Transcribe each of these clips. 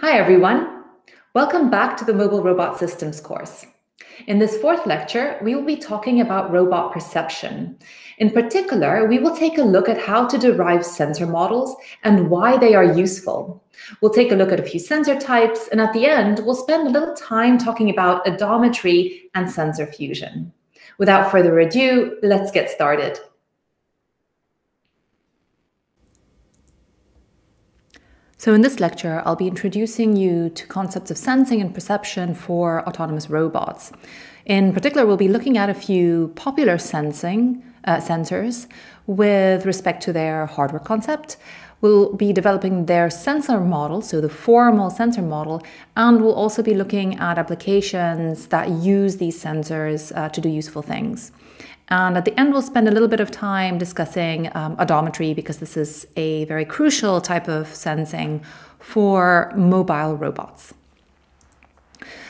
Hi, everyone. Welcome back to the Mobile Robot Systems course. In this fourth lecture, we will be talking about robot perception. In particular, we will take a look at how to derive sensor models and why they are useful. We'll take a look at a few sensor types, and at the end, we'll spend a little time talking about odometry and sensor fusion. Without further ado, let's get started. So in this lecture, I'll be introducing you to concepts of sensing and perception for autonomous robots. In particular, we'll be looking at a few popular sensing uh, sensors with respect to their hardware concept. We'll be developing their sensor model, so the formal sensor model, and we'll also be looking at applications that use these sensors uh, to do useful things. And at the end, we'll spend a little bit of time discussing um, odometry because this is a very crucial type of sensing for mobile robots.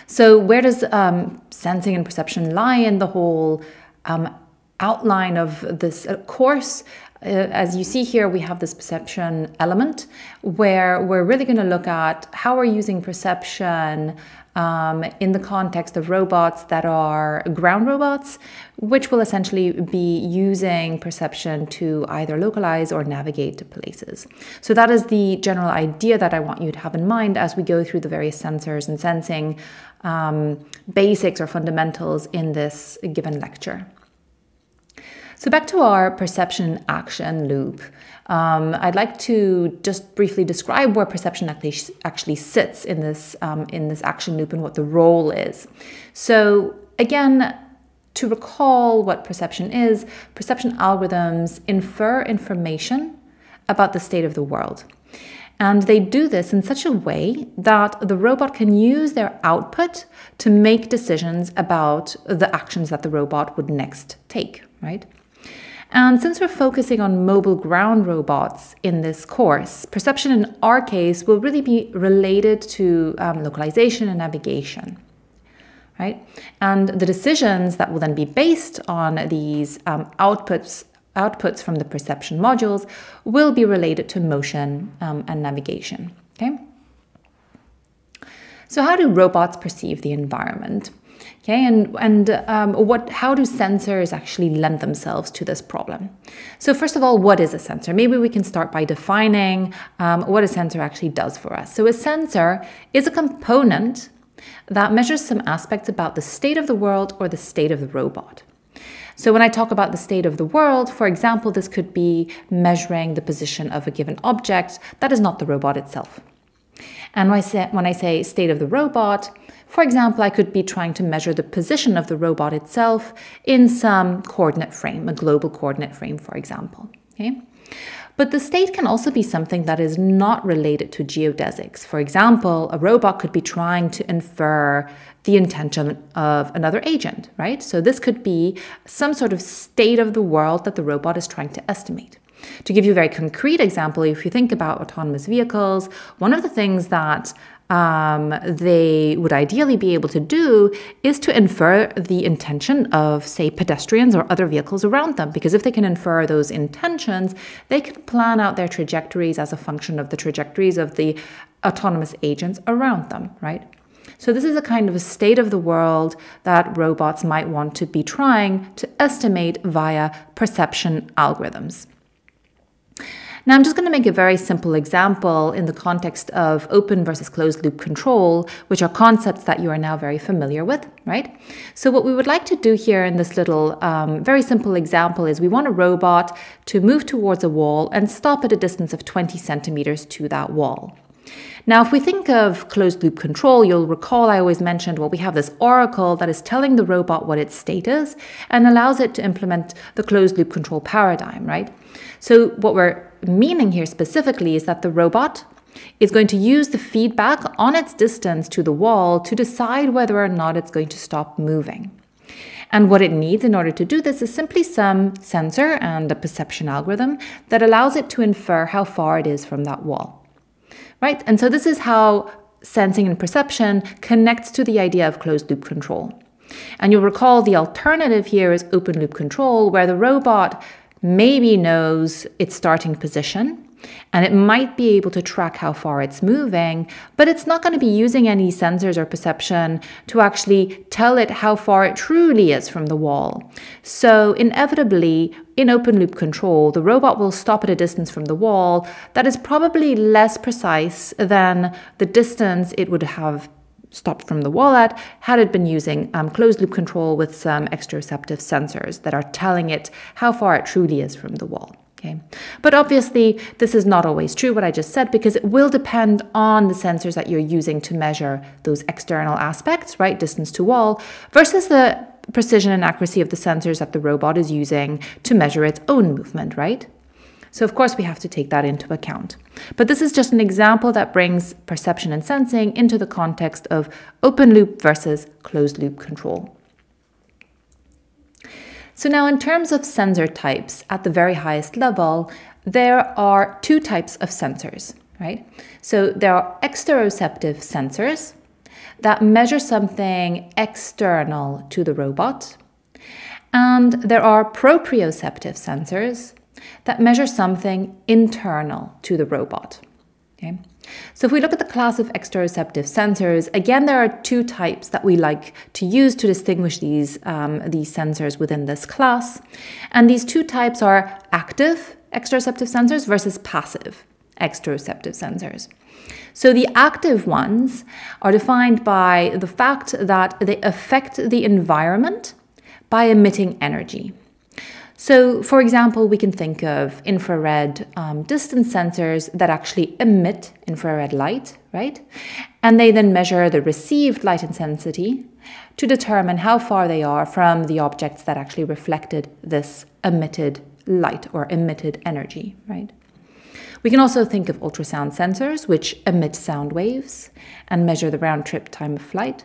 So, where does um, sensing and perception lie in the whole um, outline of this uh, course? Uh, as you see here, we have this perception element where we're really going to look at how we're using perception um, in the context of robots that are ground robots, which will essentially be using perception to either localize or navigate to places. So, that is the general idea that I want you to have in mind as we go through the various sensors and sensing um, basics or fundamentals in this given lecture. So, back to our perception action loop. Um, I'd like to just briefly describe where perception actually, actually sits in this, um, in this action loop and what the role is. So, again, to recall what perception is, perception algorithms infer information about the state of the world. And they do this in such a way that the robot can use their output to make decisions about the actions that the robot would next take, right? And since we're focusing on mobile ground robots in this course, perception in our case will really be related to um, localization and navigation. Right? And the decisions that will then be based on these um, outputs outputs from the perception modules will be related to motion um, and navigation. Okay. So, how do robots perceive the environment? Okay, and and um, what? How do sensors actually lend themselves to this problem? So first of all, what is a sensor? Maybe we can start by defining um, what a sensor actually does for us. So a sensor is a component that measures some aspects about the state of the world or the state of the robot. So when I talk about the state of the world, for example, this could be measuring the position of a given object that is not the robot itself. And when I say, when I say state of the robot, for example, I could be trying to measure the position of the robot itself in some coordinate frame, a global coordinate frame, for example. Okay? But the state can also be something that is not related to geodesics. For example, a robot could be trying to infer the intention of another agent, right? So this could be some sort of state of the world that the robot is trying to estimate. To give you a very concrete example, if you think about autonomous vehicles, one of the things that um, they would ideally be able to do is to infer the intention of, say, pedestrians or other vehicles around them. Because if they can infer those intentions, they can plan out their trajectories as a function of the trajectories of the autonomous agents around them, right? So, this is a kind of a state of the world that robots might want to be trying to estimate via perception algorithms. Now, I'm just going to make a very simple example in the context of open versus closed loop control, which are concepts that you are now very familiar with, right? So, what we would like to do here in this little um, very simple example is we want a robot to move towards a wall and stop at a distance of 20 centimeters to that wall. Now, if we think of closed loop control, you'll recall I always mentioned, well, we have this oracle that is telling the robot what its state is and allows it to implement the closed loop control paradigm, right? So, what we're meaning here specifically is that the robot is going to use the feedback on its distance to the wall to decide whether or not it's going to stop moving. And what it needs in order to do this is simply some sensor and a perception algorithm that allows it to infer how far it is from that wall. Right? And so this is how sensing and perception connects to the idea of closed loop control. And you'll recall the alternative here is open loop control, where the robot maybe knows its starting position, and it might be able to track how far it's moving, but it's not going to be using any sensors or perception to actually tell it how far it truly is from the wall. So, inevitably, in open loop control, the robot will stop at a distance from the wall that is probably less precise than the distance it would have stopped from the wall at had it been using um, closed loop control with some exteroceptive sensors that are telling it how far it truly is from the wall. Okay. But obviously, this is not always true, what I just said, because it will depend on the sensors that you're using to measure those external aspects, right? Distance to wall, versus the precision and accuracy of the sensors that the robot is using to measure its own movement, right? So, of course, we have to take that into account. But this is just an example that brings perception and sensing into the context of open loop versus closed loop control. So now in terms of sensor types at the very highest level, there are two types of sensors, right? So there are exteroceptive sensors that measure something external to the robot. And there are proprioceptive sensors that measure something internal to the robot. Okay? So if we look at the class of exteroceptive sensors, again, there are two types that we like to use to distinguish these, um, these sensors within this class. And these two types are active exteroceptive sensors versus passive exteroceptive sensors. So the active ones are defined by the fact that they affect the environment by emitting energy. So, for example, we can think of infrared um, distance sensors that actually emit infrared light, right? And they then measure the received light intensity to determine how far they are from the objects that actually reflected this emitted light or emitted energy, right? We can also think of ultrasound sensors, which emit sound waves and measure the round trip time of flight.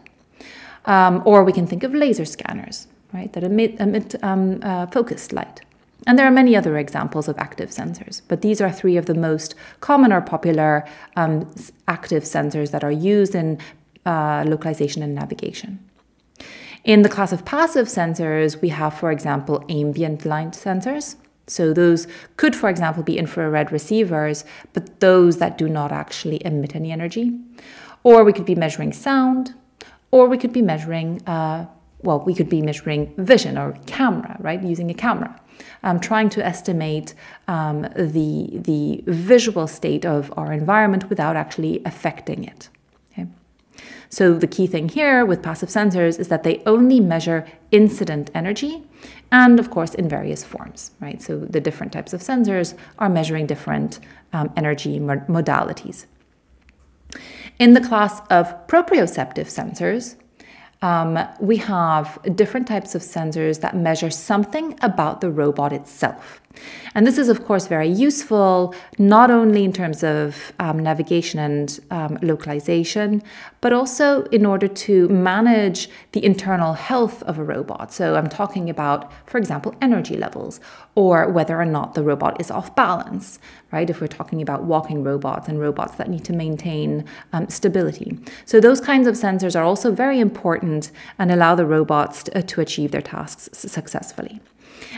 Um, or we can think of laser scanners, right, that emit, emit um, uh, focused light. And there are many other examples of active sensors, but these are three of the most common or popular um, active sensors that are used in uh, localization and navigation. In the class of passive sensors, we have, for example, ambient light sensors. So those could, for example, be infrared receivers, but those that do not actually emit any energy. Or we could be measuring sound, or we could be measuring uh, well, we could be measuring vision or camera, right, using a camera, um, trying to estimate um, the, the visual state of our environment without actually affecting it. Okay? So the key thing here with passive sensors is that they only measure incident energy and of course in various forms, right? So the different types of sensors are measuring different um, energy modalities. In the class of proprioceptive sensors, um, we have different types of sensors that measure something about the robot itself. And this is, of course, very useful, not only in terms of um, navigation and um, localization, but also in order to manage the internal health of a robot. So I'm talking about, for example, energy levels or whether or not the robot is off balance, right? If we're talking about walking robots and robots that need to maintain um, stability. So those kinds of sensors are also very important and allow the robots to, uh, to achieve their tasks successfully.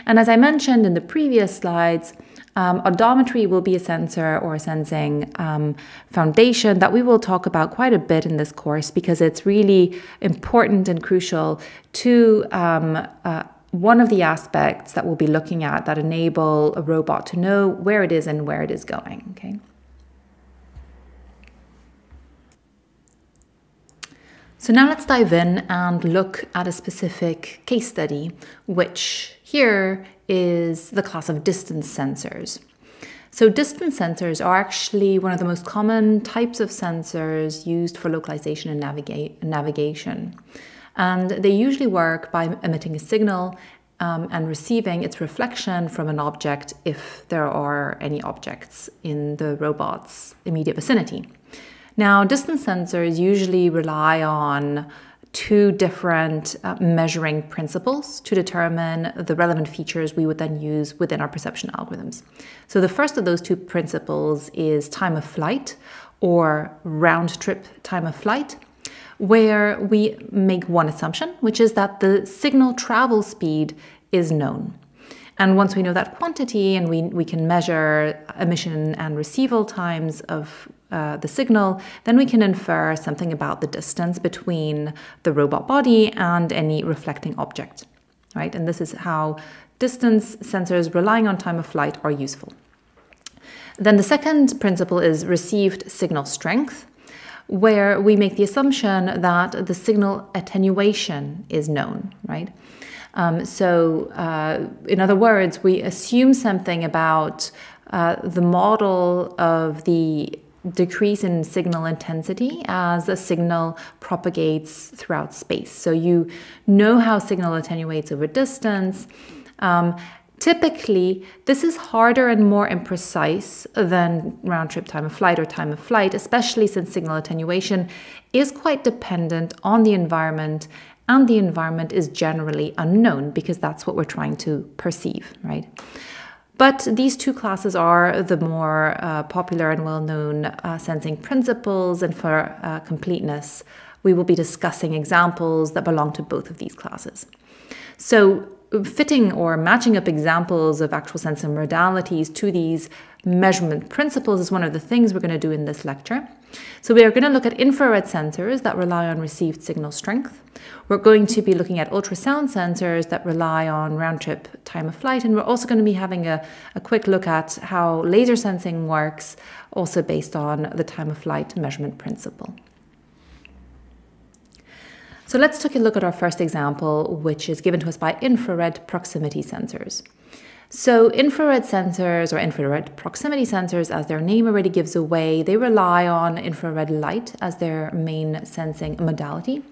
And as I mentioned in the previous slides, um, odometry will be a sensor or a sensing um, foundation that we will talk about quite a bit in this course because it's really important and crucial to um, uh, one of the aspects that we'll be looking at that enable a robot to know where it is and where it is going. Okay. So now let's dive in and look at a specific case study, which here is the class of distance sensors. So distance sensors are actually one of the most common types of sensors used for localization and naviga navigation. And they usually work by emitting a signal um, and receiving its reflection from an object if there are any objects in the robot's immediate vicinity. Now, distance sensors usually rely on two different uh, measuring principles to determine the relevant features we would then use within our perception algorithms. So, the first of those two principles is time of flight or round trip time of flight, where we make one assumption, which is that the signal travel speed is known. And once we know that quantity and we, we can measure emission and receival times of uh, the signal, then we can infer something about the distance between the robot body and any reflecting object, right? And this is how distance sensors relying on time of flight are useful. Then the second principle is received signal strength, where we make the assumption that the signal attenuation is known, right? Um, so, uh, in other words, we assume something about uh, the model of the decrease in signal intensity as a signal propagates throughout space. So, you know how signal attenuates over distance. Um, Typically, this is harder and more imprecise than round trip time of flight or time of flight, especially since signal attenuation is quite dependent on the environment and the environment is generally unknown because that's what we're trying to perceive, right? But these two classes are the more uh, popular and well known uh, sensing principles, and for uh, completeness, we will be discussing examples that belong to both of these classes. So, fitting or matching up examples of actual sensing modalities to these measurement principles is one of the things we're going to do in this lecture. So we are going to look at infrared sensors that rely on received signal strength. We're going to be looking at ultrasound sensors that rely on round trip time of flight. And we're also going to be having a, a quick look at how laser sensing works, also based on the time of flight measurement principle. So let's take a look at our first example, which is given to us by infrared proximity sensors. So, infrared sensors or infrared proximity sensors, as their name already gives away, they rely on infrared light as their main sensing modality.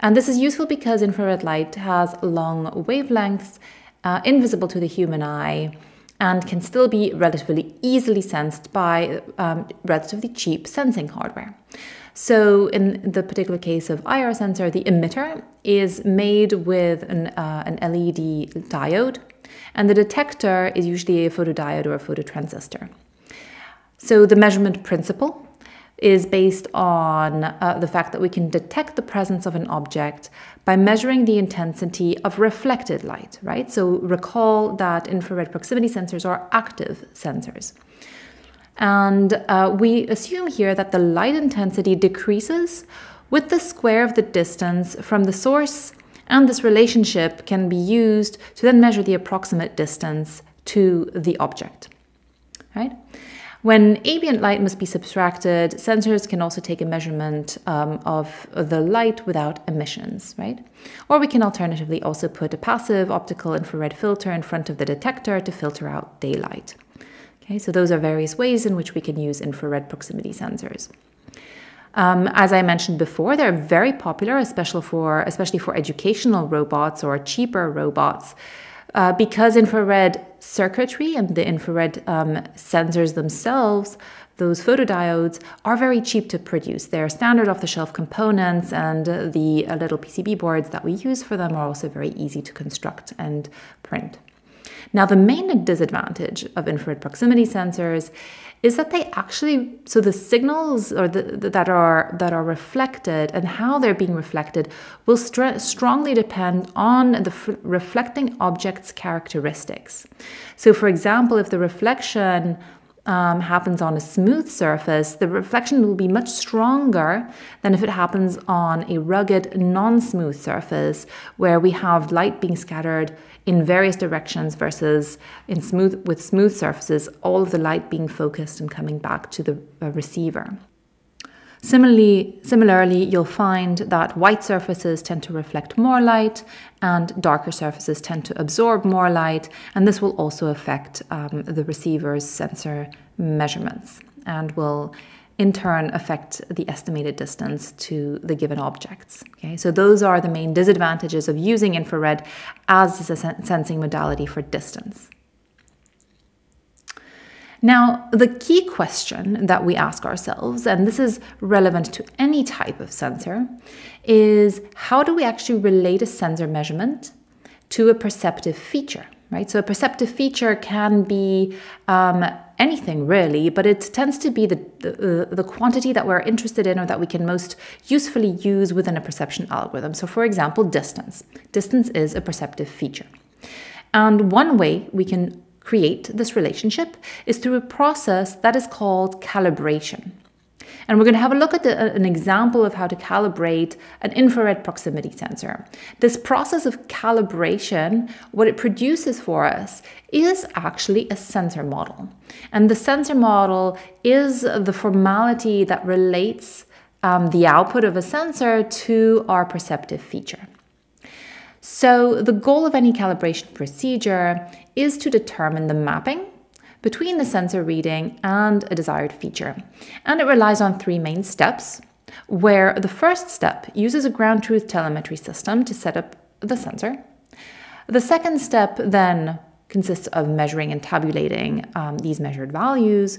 And this is useful because infrared light has long wavelengths, uh, invisible to the human eye, and can still be relatively easily sensed by um, relatively cheap sensing hardware. So, in the particular case of IR sensor, the emitter is made with an, uh, an LED diode and the detector is usually a photodiode or a phototransistor. So the measurement principle is based on uh, the fact that we can detect the presence of an object by measuring the intensity of reflected light, right? So recall that infrared proximity sensors are active sensors. And uh, we assume here that the light intensity decreases with the square of the distance from the source and this relationship can be used to then measure the approximate distance to the object. Right? When ambient light must be subtracted, sensors can also take a measurement um, of the light without emissions, right? Or we can alternatively also put a passive optical infrared filter in front of the detector to filter out daylight. Okay, so those are various ways in which we can use infrared proximity sensors. Um, as I mentioned before, they're very popular, especially for especially for educational robots or cheaper robots, uh, because infrared circuitry and the infrared um, sensors themselves, those photodiodes, are very cheap to produce. They're standard off-the-shelf components, and the uh, little PCB boards that we use for them are also very easy to construct and print. Now, the main disadvantage of infrared proximity sensors is that they actually so the signals or the, that are that are reflected and how they're being reflected will strongly depend on the reflecting object's characteristics. So, for example, if the reflection um, happens on a smooth surface, the reflection will be much stronger than if it happens on a rugged, non smooth surface where we have light being scattered in various directions versus in smooth with smooth surfaces, all of the light being focused and coming back to the uh, receiver. Similarly, similarly, you'll find that white surfaces tend to reflect more light and darker surfaces tend to absorb more light, and this will also affect um, the receiver's sensor measurements and will in turn affect the estimated distance to the given objects. Okay, so those are the main disadvantages of using infrared as a sensing modality for distance. Now, the key question that we ask ourselves, and this is relevant to any type of sensor, is how do we actually relate a sensor measurement to a perceptive feature? Right? So, a perceptive feature can be um, anything really, but it tends to be the, the, uh, the, quantity that we're interested in or that we can most usefully use within a perception algorithm. So, for example, distance. Distance is a perceptive feature. And one way we can create this relationship is through a process that is called calibration. And we're going to have a look at the, uh, an example of how to calibrate an infrared proximity sensor. This process of calibration, what it produces for us is actually a sensor model. And the sensor model is the formality that relates um, the output of a sensor to our perceptive feature. So the goal of any calibration procedure is to determine the mapping between the sensor reading and a desired feature. And it relies on three main steps, where the first step uses a ground truth telemetry system to set up the sensor. The second step then consists of measuring and tabulating um, these measured values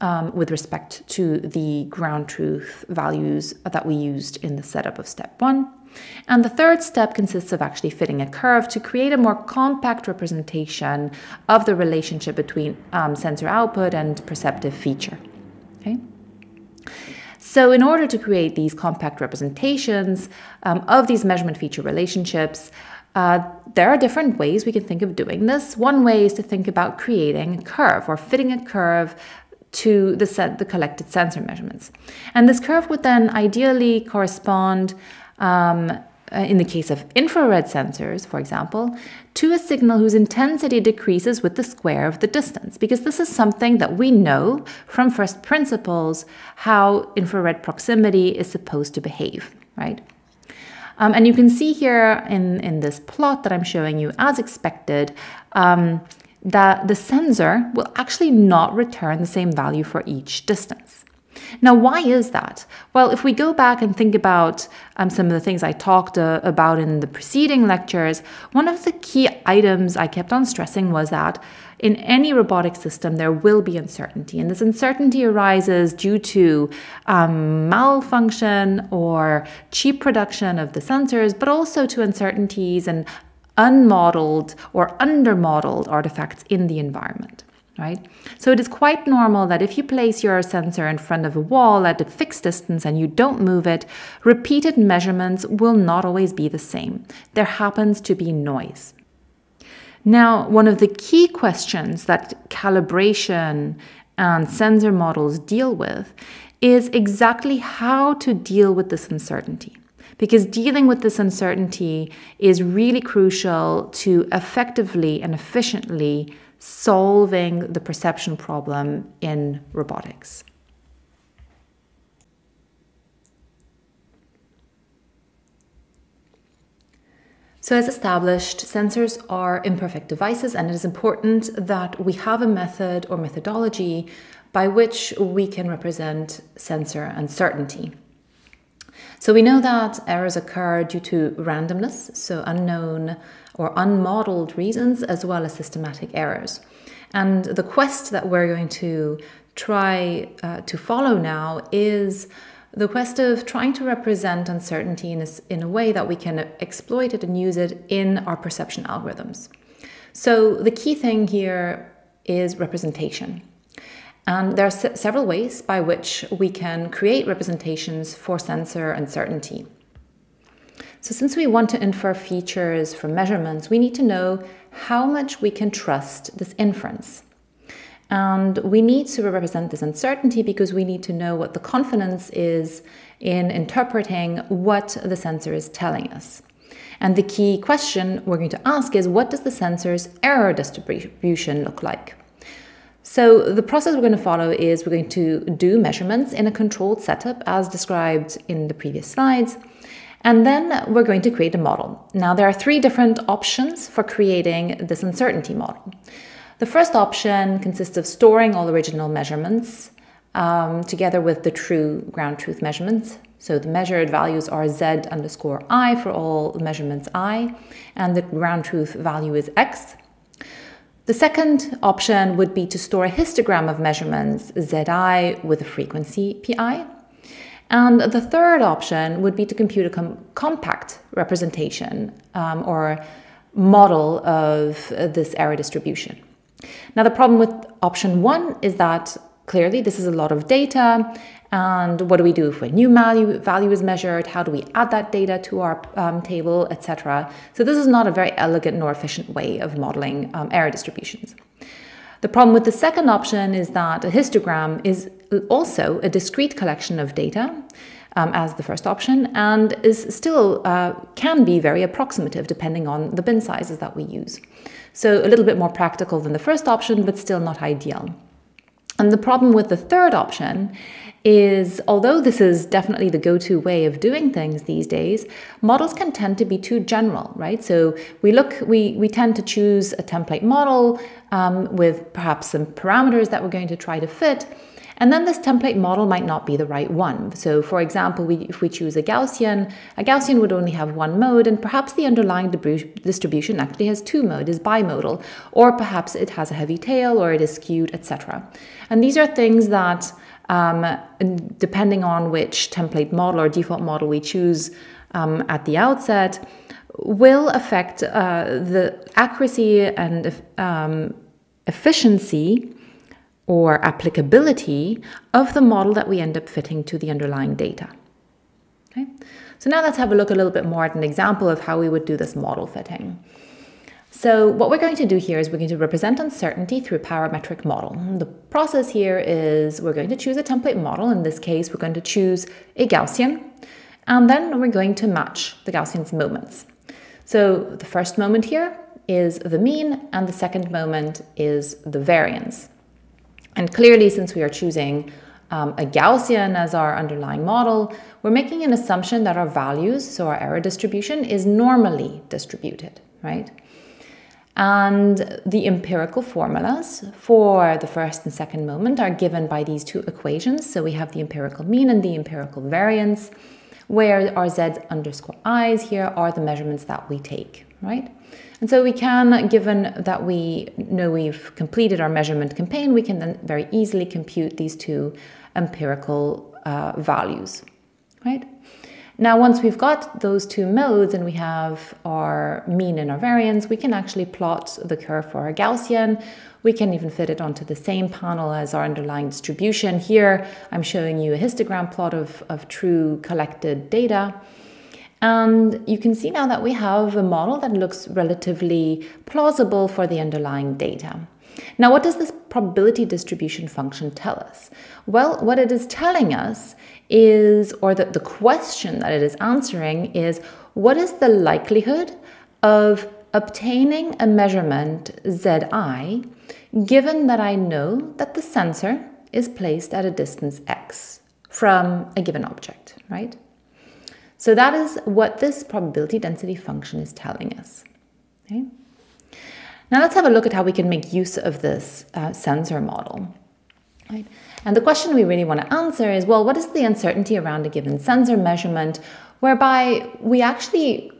um, with respect to the ground truth values that we used in the setup of step one. And the third step consists of actually fitting a curve to create a more compact representation of the relationship between um, sensor output and perceptive feature. Okay. So in order to create these compact representations um, of these measurement feature relationships, uh, there are different ways we can think of doing this. One way is to think about creating a curve or fitting a curve to the, set, the collected sensor measurements. And this curve would then ideally correspond um, uh, in the case of infrared sensors, for example, to a signal whose intensity decreases with the square of the distance, because this is something that we know from first principles how infrared proximity is supposed to behave, right? Um, and you can see here in, in this plot that I'm showing you, as expected, um, that the sensor will actually not return the same value for each distance. Now, why is that? Well, if we go back and think about um, some of the things I talked uh, about in the preceding lectures, one of the key items I kept on stressing was that in any robotic system, there will be uncertainty. And this uncertainty arises due to um, malfunction or cheap production of the sensors, but also to uncertainties and unmodeled or undermodeled artifacts in the environment right? So it is quite normal that if you place your sensor in front of a wall at a fixed distance and you don't move it, repeated measurements will not always be the same. There happens to be noise. Now, one of the key questions that calibration and sensor models deal with is exactly how to deal with this uncertainty. Because dealing with this uncertainty is really crucial to effectively and efficiently solving the perception problem in robotics. So, as established, sensors are imperfect devices, and it is important that we have a method or methodology by which we can represent sensor uncertainty. So, we know that errors occur due to randomness, so unknown or unmodeled reasons, as well as systematic errors. And the quest that we're going to try uh, to follow now is the quest of trying to represent uncertainty in a, in a way that we can exploit it and use it in our perception algorithms. So the key thing here is representation. And there are several ways by which we can create representations for sensor uncertainty. So since we want to infer features from measurements, we need to know how much we can trust this inference. And we need to represent this uncertainty because we need to know what the confidence is in interpreting what the sensor is telling us. And the key question we're going to ask is what does the sensor's error distribution look like? So the process we're going to follow is we're going to do measurements in a controlled setup as described in the previous slides. And then we're going to create a model. Now, there are three different options for creating this uncertainty model. The first option consists of storing all original measurements um, together with the true ground truth measurements. So the measured values are z underscore i for all measurements i, and the ground truth value is x. The second option would be to store a histogram of measurements zi with a frequency pi. And the third option would be to compute a com compact representation um, or model of uh, this error distribution. Now, the problem with option one is that clearly this is a lot of data And what do we do if a new value, value is measured? How do we add that data to our um, table, etc.? So this is not a very elegant nor efficient way of modeling um, error distributions. The problem with the second option is that a histogram is also a discrete collection of data um, as the first option and is still uh, can be very approximative depending on the bin sizes that we use. So a little bit more practical than the first option, but still not ideal. And the problem with the third option is although this is definitely the go-to way of doing things these days, models can tend to be too general, right? So we look, we, we tend to choose a template model um, with perhaps some parameters that we're going to try to fit, and then this template model might not be the right one. So for example, we, if we choose a Gaussian, a Gaussian would only have one mode and perhaps the underlying distribution actually has two modes, is bimodal, or perhaps it has a heavy tail or it is skewed, etc. And these are things that um, depending on which template model or default model we choose um, at the outset, will affect uh, the accuracy and um, efficiency or applicability of the model that we end up fitting to the underlying data. Okay? So now let's have a look a little bit more at an example of how we would do this model fitting. So what we're going to do here is we're going to represent uncertainty through a parametric model. The process here is we're going to choose a template model. In this case, we're going to choose a Gaussian, and then we're going to match the Gaussian's moments. So the first moment here is the mean, and the second moment is the variance. And clearly, since we are choosing um, a Gaussian as our underlying model, we're making an assumption that our values, so our error distribution, is normally distributed, right? And the empirical formulas for the first and second moment are given by these two equations. So we have the empirical mean and the empirical variance, where our z underscore i's here are the measurements that we take, right? And so we can, given that we know we've completed our measurement campaign, we can then very easily compute these two empirical uh, values, right? Now, once we've got those two modes and we have our mean and our variance, we can actually plot the curve for our Gaussian. We can even fit it onto the same panel as our underlying distribution. Here, I'm showing you a histogram plot of, of true collected data. And you can see now that we have a model that looks relatively plausible for the underlying data. Now, what does this probability distribution function tell us? Well, what it is telling us is, or that the question that it is answering is, what is the likelihood of obtaining a measurement Zi given that I know that the sensor is placed at a distance x from a given object, right? So that is what this probability density function is telling us. Okay? Now let's have a look at how we can make use of this uh, sensor model. Right? And the question we really want to answer is, well, what is the uncertainty around a given sensor measurement whereby we actually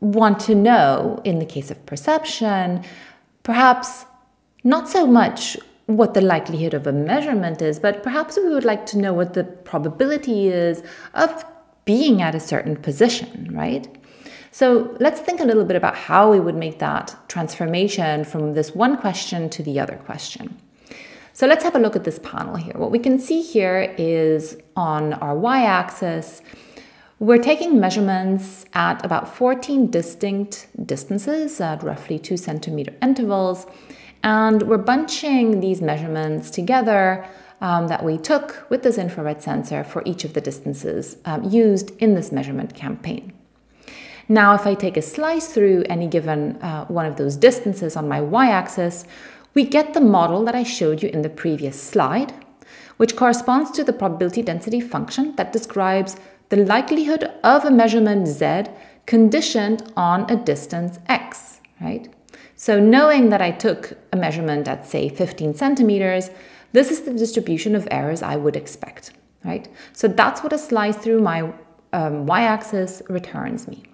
want to know, in the case of perception, perhaps not so much what the likelihood of a measurement is, but perhaps we would like to know what the probability is of being at a certain position, right? So let's think a little bit about how we would make that transformation from this one question to the other question. So let's have a look at this panel here. What we can see here is on our y-axis, we're taking measurements at about 14 distinct distances at roughly two centimeter intervals, and we're bunching these measurements together um, that we took with this infrared sensor for each of the distances um, used in this measurement campaign. Now, if I take a slice through any given uh, one of those distances on my y-axis, we get the model that I showed you in the previous slide, which corresponds to the probability density function that describes the likelihood of a measurement z conditioned on a distance x, right? So knowing that I took a measurement at say 15 centimeters, this is the distribution of errors I would expect, right? So that's what a slice through my um, y-axis returns me.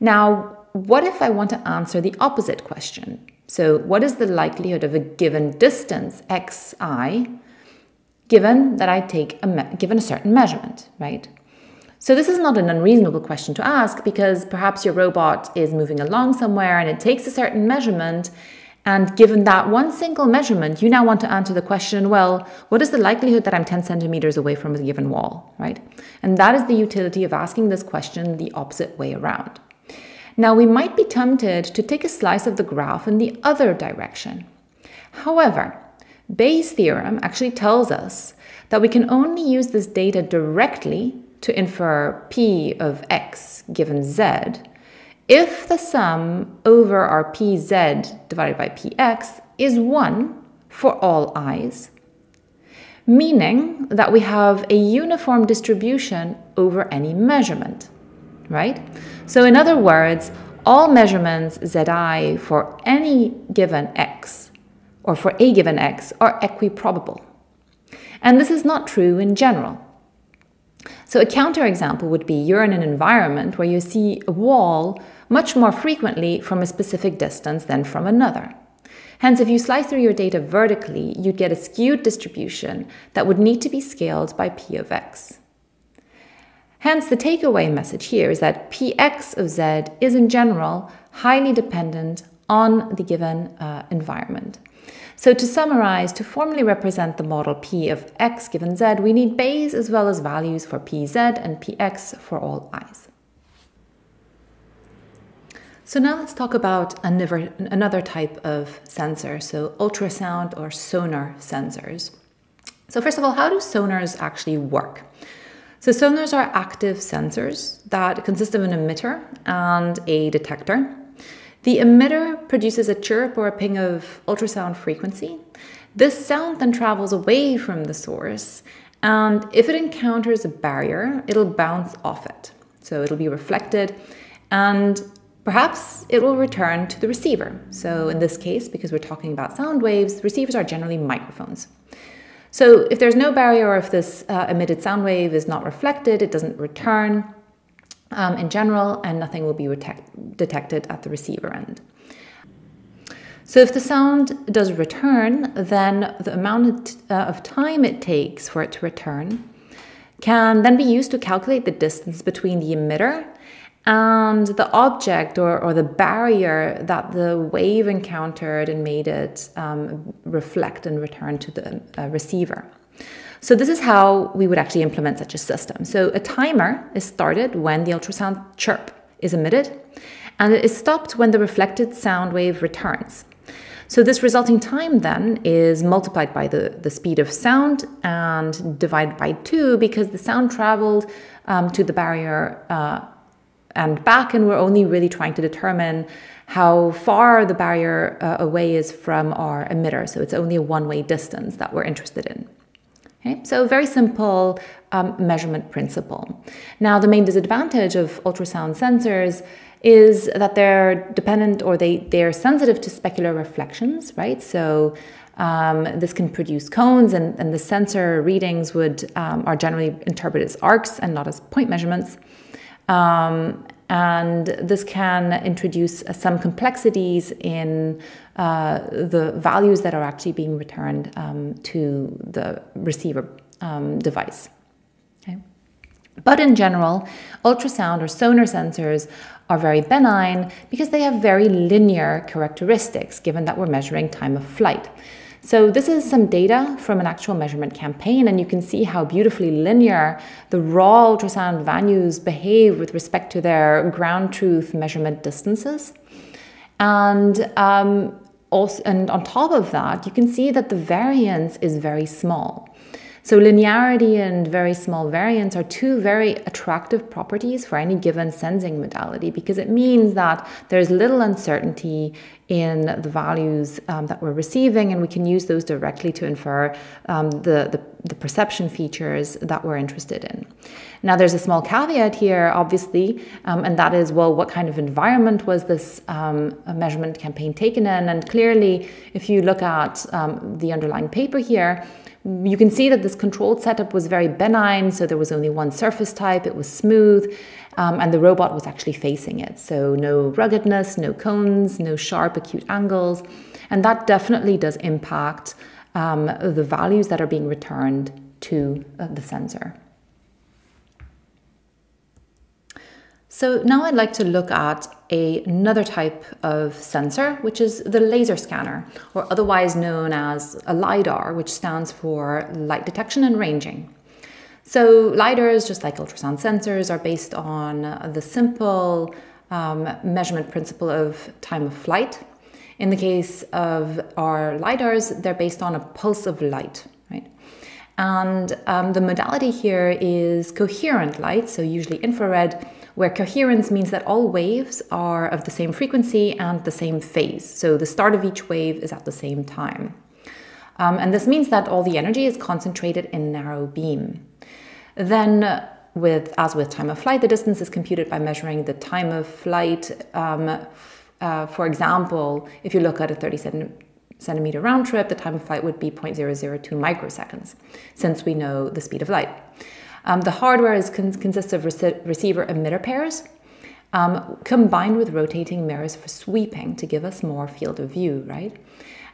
Now, what if I want to answer the opposite question? So what is the likelihood of a given distance xi given that I take a given a certain measurement, right? So this is not an unreasonable question to ask because perhaps your robot is moving along somewhere and it takes a certain measurement And given that one single measurement, you now want to answer the question well, what is the likelihood that I'm 10 centimeters away from a given wall, right? And that is the utility of asking this question the opposite way around. Now, we might be tempted to take a slice of the graph in the other direction. However, Bayes' theorem actually tells us that we can only use this data directly to infer p of x given z if the sum over our pz divided by px is 1 for all i's, meaning that we have a uniform distribution over any measurement, right? So in other words, all measurements zi for any given x or for a given x are equiprobable. And this is not true in general. So a counterexample would be you're in an environment where you see a wall much more frequently from a specific distance than from another. Hence, if you slice through your data vertically, you'd get a skewed distribution that would need to be scaled by p of x. Hence, the takeaway message here is that px of z is in general highly dependent on the given uh, environment. So to summarize, to formally represent the model P of x given z, we need Bayes as well as values for pz and px for all i's. So now let's talk about another another type of sensor, so ultrasound or sonar sensors. So first of all, how do sonars actually work? So sonars are active sensors that consist of an emitter and a detector. The emitter produces a chirp or a ping of ultrasound frequency. This sound then travels away from the source, and if it encounters a barrier, it'll bounce off it. So it'll be reflected, and perhaps it will return to the receiver. So in this case, because we're talking about sound waves, receivers are generally microphones. So if there's no barrier or if this uh, emitted sound wave is not reflected, it doesn't return, um, in general, and nothing will be detected at the receiver end. So if the sound does return, then the amount uh, of time it takes for it to return can then be used to calculate the distance between the emitter and the object or, or the barrier that the wave encountered and made it um, reflect and return to the uh, receiver. So this is how we would actually implement such a system. So a timer is started when the ultrasound chirp is emitted, and it is stopped when the reflected sound wave returns. So this resulting time then is multiplied by the, the speed of sound and divided by two because the sound traveled um, to the barrier uh, and back, and we're only really trying to determine how far the barrier uh, away is from our emitter. So it's only a one-way distance that we're interested in. Okay? So very simple um, measurement principle. Now, the main disadvantage of ultrasound sensors is that they're dependent or they, they're sensitive to specular reflections, right? So um, this can produce cones and, and the sensor readings would um, are generally interpreted as arcs and not as point measurements. Um, and this can introduce some complexities in uh, the values that are actually being returned um, to the receiver um, device. Okay. But in general, ultrasound or sonar sensors are very benign because they have very linear characteristics, given that we're measuring time of flight. So this is some data from an actual measurement campaign, and you can see how beautifully linear the raw ultrasound values behave with respect to their ground truth measurement distances. And um, also, and on top of that, you can see that the variance is very small. So linearity and very small variance are two very attractive properties for any given sensing modality because it means that there's little uncertainty in the values um, that we're receiving and we can use those directly to infer um, the, the, the perception features that we're interested in. Now there's a small caveat here, obviously, um, and that is, well, what kind of environment was this um, measurement campaign taken in? And clearly, if you look at um, the underlying paper here, you can see that this controlled setup was very benign, so there was only one surface type, it was smooth, um, and the robot was actually facing it. So no ruggedness, no cones, no sharp acute angles, and that definitely does impact um, the values that are being returned to uh, the sensor. So now I'd like to look at a, another type of sensor, which is the laser scanner, or otherwise known as a LiDAR, which stands for light detection and ranging. So, LiDARs, just like ultrasound sensors, are based on the simple um, measurement principle of time of flight. In the case of our LiDARs, they're based on a pulse of light, right? And um, the modality here is coherent light, so usually infrared, where coherence means that all waves are of the same frequency and the same phase. So the start of each wave is at the same time. Um, and this means that all the energy is concentrated in a narrow beam. Then, with as with time of flight, the distance is computed by measuring the time of flight. Um, uh, for example, if you look at a 30 centimeter round trip, the time of flight would be 0.002 microseconds, since we know the speed of light. Um, the hardware is con consists of rec receiver emitter pairs um, combined with rotating mirrors for sweeping to give us more field of view, right?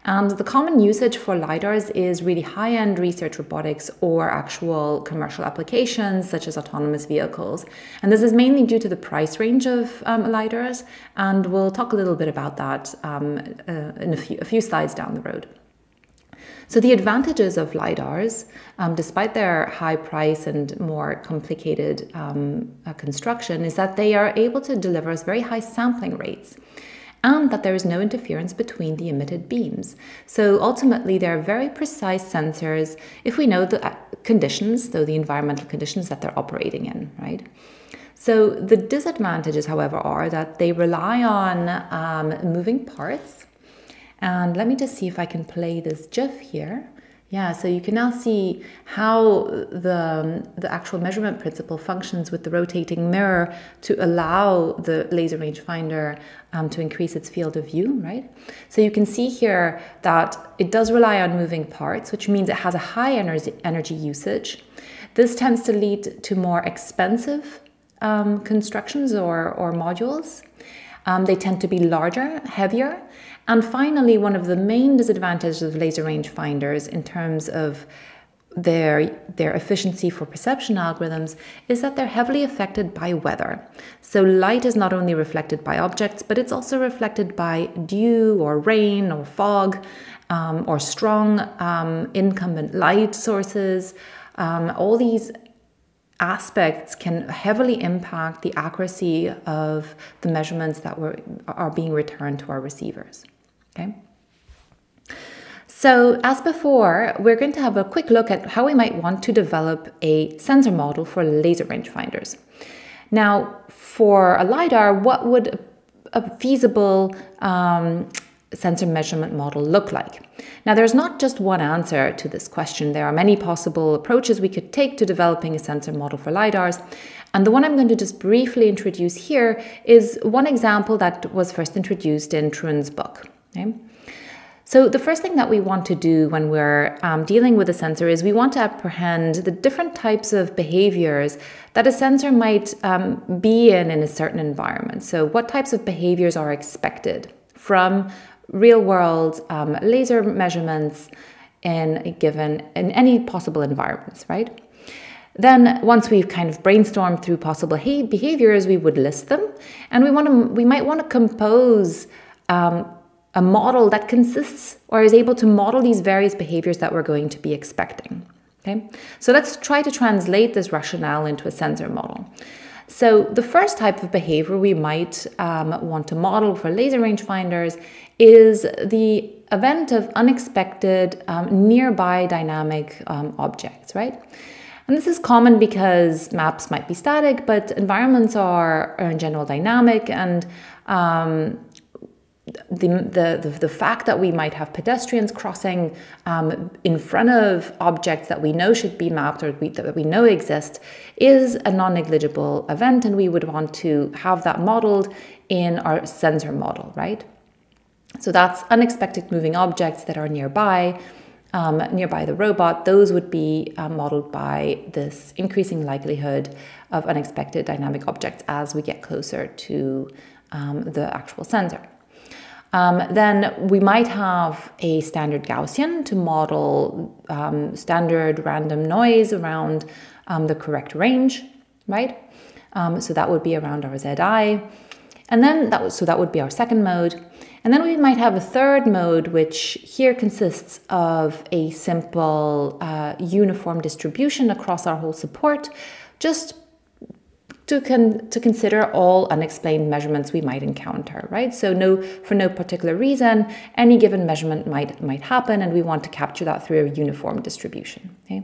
And the common usage for LiDARs is really high end research robotics or actual commercial applications such as autonomous vehicles. And this is mainly due to the price range of um, LiDARs. And we'll talk a little bit about that um, uh, in a few, a few slides down the road. So the advantages of LiDARs, um, despite their high price and more complicated um, uh, construction, is that they are able to deliver us very high sampling rates and that there is no interference between the emitted beams. So ultimately, they're very precise sensors if we know the uh, conditions, though the environmental conditions that they're operating in, right? So the disadvantages, however, are that they rely on um, moving parts and let me just see if I can play this GIF here. Yeah, so you can now see how the, the actual measurement principle functions with the rotating mirror to allow the laser rangefinder um, to increase its field of view, right? So you can see here that it does rely on moving parts, which means it has a high energy, energy usage. This tends to lead to more expensive um, constructions or, or modules. Um, they tend to be larger, heavier, and finally, one of the main disadvantages of laser rangefinders in terms of their, their efficiency for perception algorithms is that they're heavily affected by weather. So light is not only reflected by objects, but it's also reflected by dew or rain or fog um, or strong um, incumbent light sources. Um, all these aspects can heavily impact the accuracy of the measurements that were, are being returned to our receivers. Okay. So as before, we're going to have a quick look at how we might want to develop a sensor model for laser rangefinders. Now, for a LiDAR, what would a feasible um, sensor measurement model look like? Now, there's not just one answer to this question. There are many possible approaches we could take to developing a sensor model for LiDARs. And the one I'm going to just briefly introduce here is one example that was first introduced in Thrun's book. Okay? So the first thing that we want to do when we're um, dealing with a sensor is we want to apprehend the different types of behaviors that a sensor might um, be in in a certain environment. So what types of behaviors are expected from real world um, laser measurements in a given in any possible environments, right? Then once we've kind of brainstormed through possible behaviors, we would list them, and we want to we might want to compose um, a model that consists or is able to model these various behaviors that we're going to be expecting. Okay, so let's try to translate this rationale into a sensor model. So the first type of behavior we might um, want to model for laser rangefinders is the event of unexpected um, nearby dynamic um, objects, right? And this is common because maps might be static, but environments are, are in general dynamic and um, the, the, the, fact that we might have pedestrians crossing um, in front of objects that we know should be mapped or we, that we know exist is a non negligible event, and we would want to have that modeled in our sensor model, right? So that's unexpected moving objects that are nearby. Um, nearby the robot, those would be uh, modeled by this increasing likelihood of unexpected dynamic objects as we get closer to um, the actual sensor. Um, then we might have a standard Gaussian to model um, standard random noise around um, the correct range, right? Um, so that would be around our ZI. And then that was, so that would be our second mode. And then we might have a third mode, which here consists of a simple uh, uniform distribution across our whole support, just to, con- to consider all unexplained measurements we might encounter, right? So no, for no particular reason, any given measurement might, might happen, and we want to capture that through a uniform distribution, okay?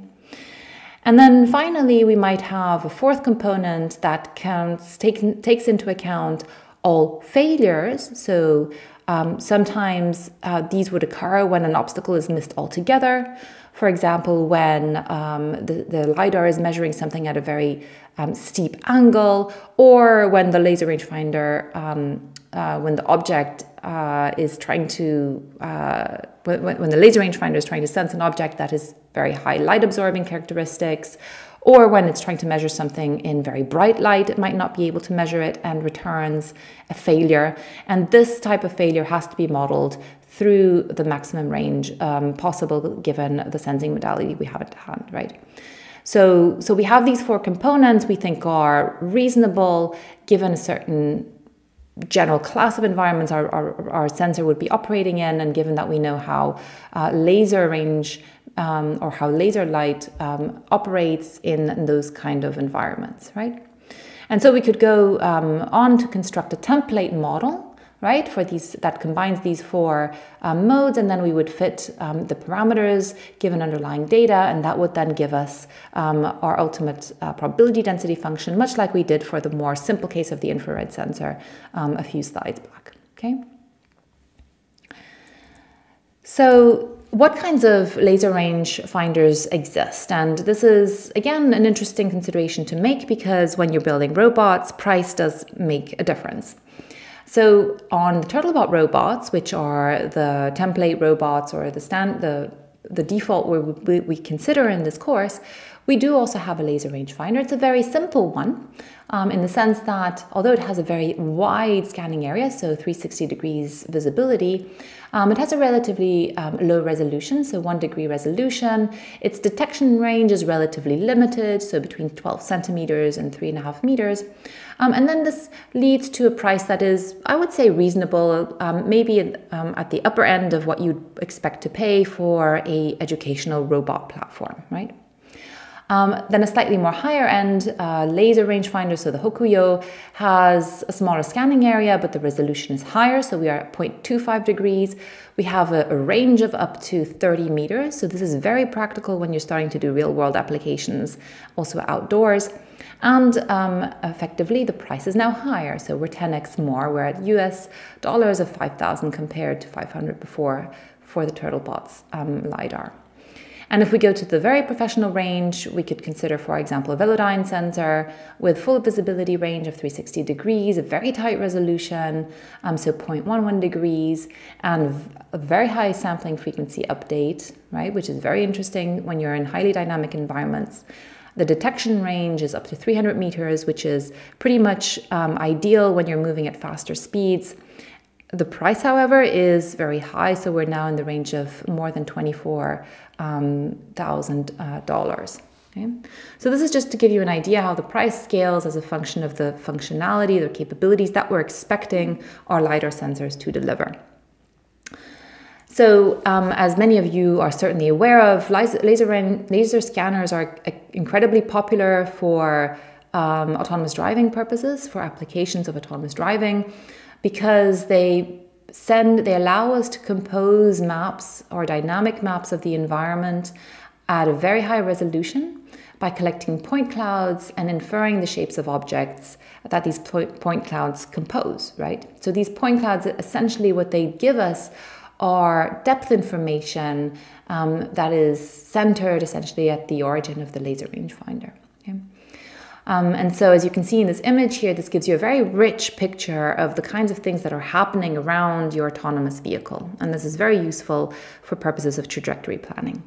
And then finally, we might have a fourth component that counts, take, takes into account all failures. So um, sometimes uh, these would occur when an obstacle is missed altogether. For example, when um, the, the LiDAR is measuring something at a very um, steep angle, or when the laser rangefinder, um, uh, when the object uh, is trying to, uh, when, when the laser rangefinder is trying to sense an object that has very high light absorbing characteristics, or when it's trying to measure something in very bright light, it might not be able to measure it and returns a failure. And this type of failure has to be modeled through the maximum range um, possible given the sensing modality we have at hand, right? So, so we have these four components we think are reasonable given a certain general class of environments our, our, our, sensor would be operating in, and given that we know how uh, laser range um, or how laser light um, operates in, those kind of environments, right? And so we could go um, on to construct a template model right? For these that combines these four um, modes, and then we would fit um, the parameters given underlying data, and that would then give us um, our ultimate uh, probability density function, much like we did for the more simple case of the infrared sensor um, a few slides back. Okay. So what kinds of laser range finders exist? And this is, again, an interesting consideration to make because when you're building robots, price does make a difference. So on the Turtlebot robots, which are the template robots or the stand the the default we, we consider in this course, we do also have a laser rangefinder. It's a very simple one um, in the sense that although it has a very wide scanning area, so 360 degrees visibility, um, it has a relatively um, low resolution, so one degree resolution. Its detection range is relatively limited, so between 12 centimeters and three and a half meters. Um, and then this leads to a price that is, I would say, reasonable, um, maybe um, at the upper end of what you'd expect to pay for a educational robot platform, right? Um, then a slightly more higher end uh, laser rangefinder, so the Hokuyo, has a smaller scanning area, but the resolution is higher, so we are at 0.25 degrees. We have a, a range of up to 30 meters, so this is very practical when you're starting to do real world applications, also outdoors. And um, effectively, the price is now higher. So we're 10x more. We're at US dollars of 5,000 compared to 500 before for the Turtlebots um, LiDAR. And if we go to the very professional range, we could consider, for example, a Velodyne sensor with full visibility range of 360 degrees, a very tight resolution, um, so 0.11 degrees, and a very high sampling frequency update, right, which is very interesting when you're in highly dynamic environments. The detection range is up to 300 meters, which is pretty much um, ideal when you're moving at faster speeds. The price, however, is very high, so we're now in the range of more than twenty-four um, thousand uh. Okay. So this is just to give you an idea how the price scales as a function of the functionality, the capabilities that we're expecting our LiDAR sensors to deliver. So, um, as many of you are certainly aware of, laser, laser scanners are uh, incredibly popular for um, autonomous driving purposes, for applications of autonomous driving because they send they allow us to compose maps or dynamic maps of the environment at a very high resolution by collecting point clouds and inferring the shapes of objects that these point clouds compose, right? So these point clouds essentially what they give us are depth information um, that is centered essentially at the origin of the laser rangefinder. Okay? Um, and so, as you can see in this image here, this gives you a very rich picture of the kinds of things that are happening around your autonomous vehicle. And this is very useful for purposes of trajectory planning.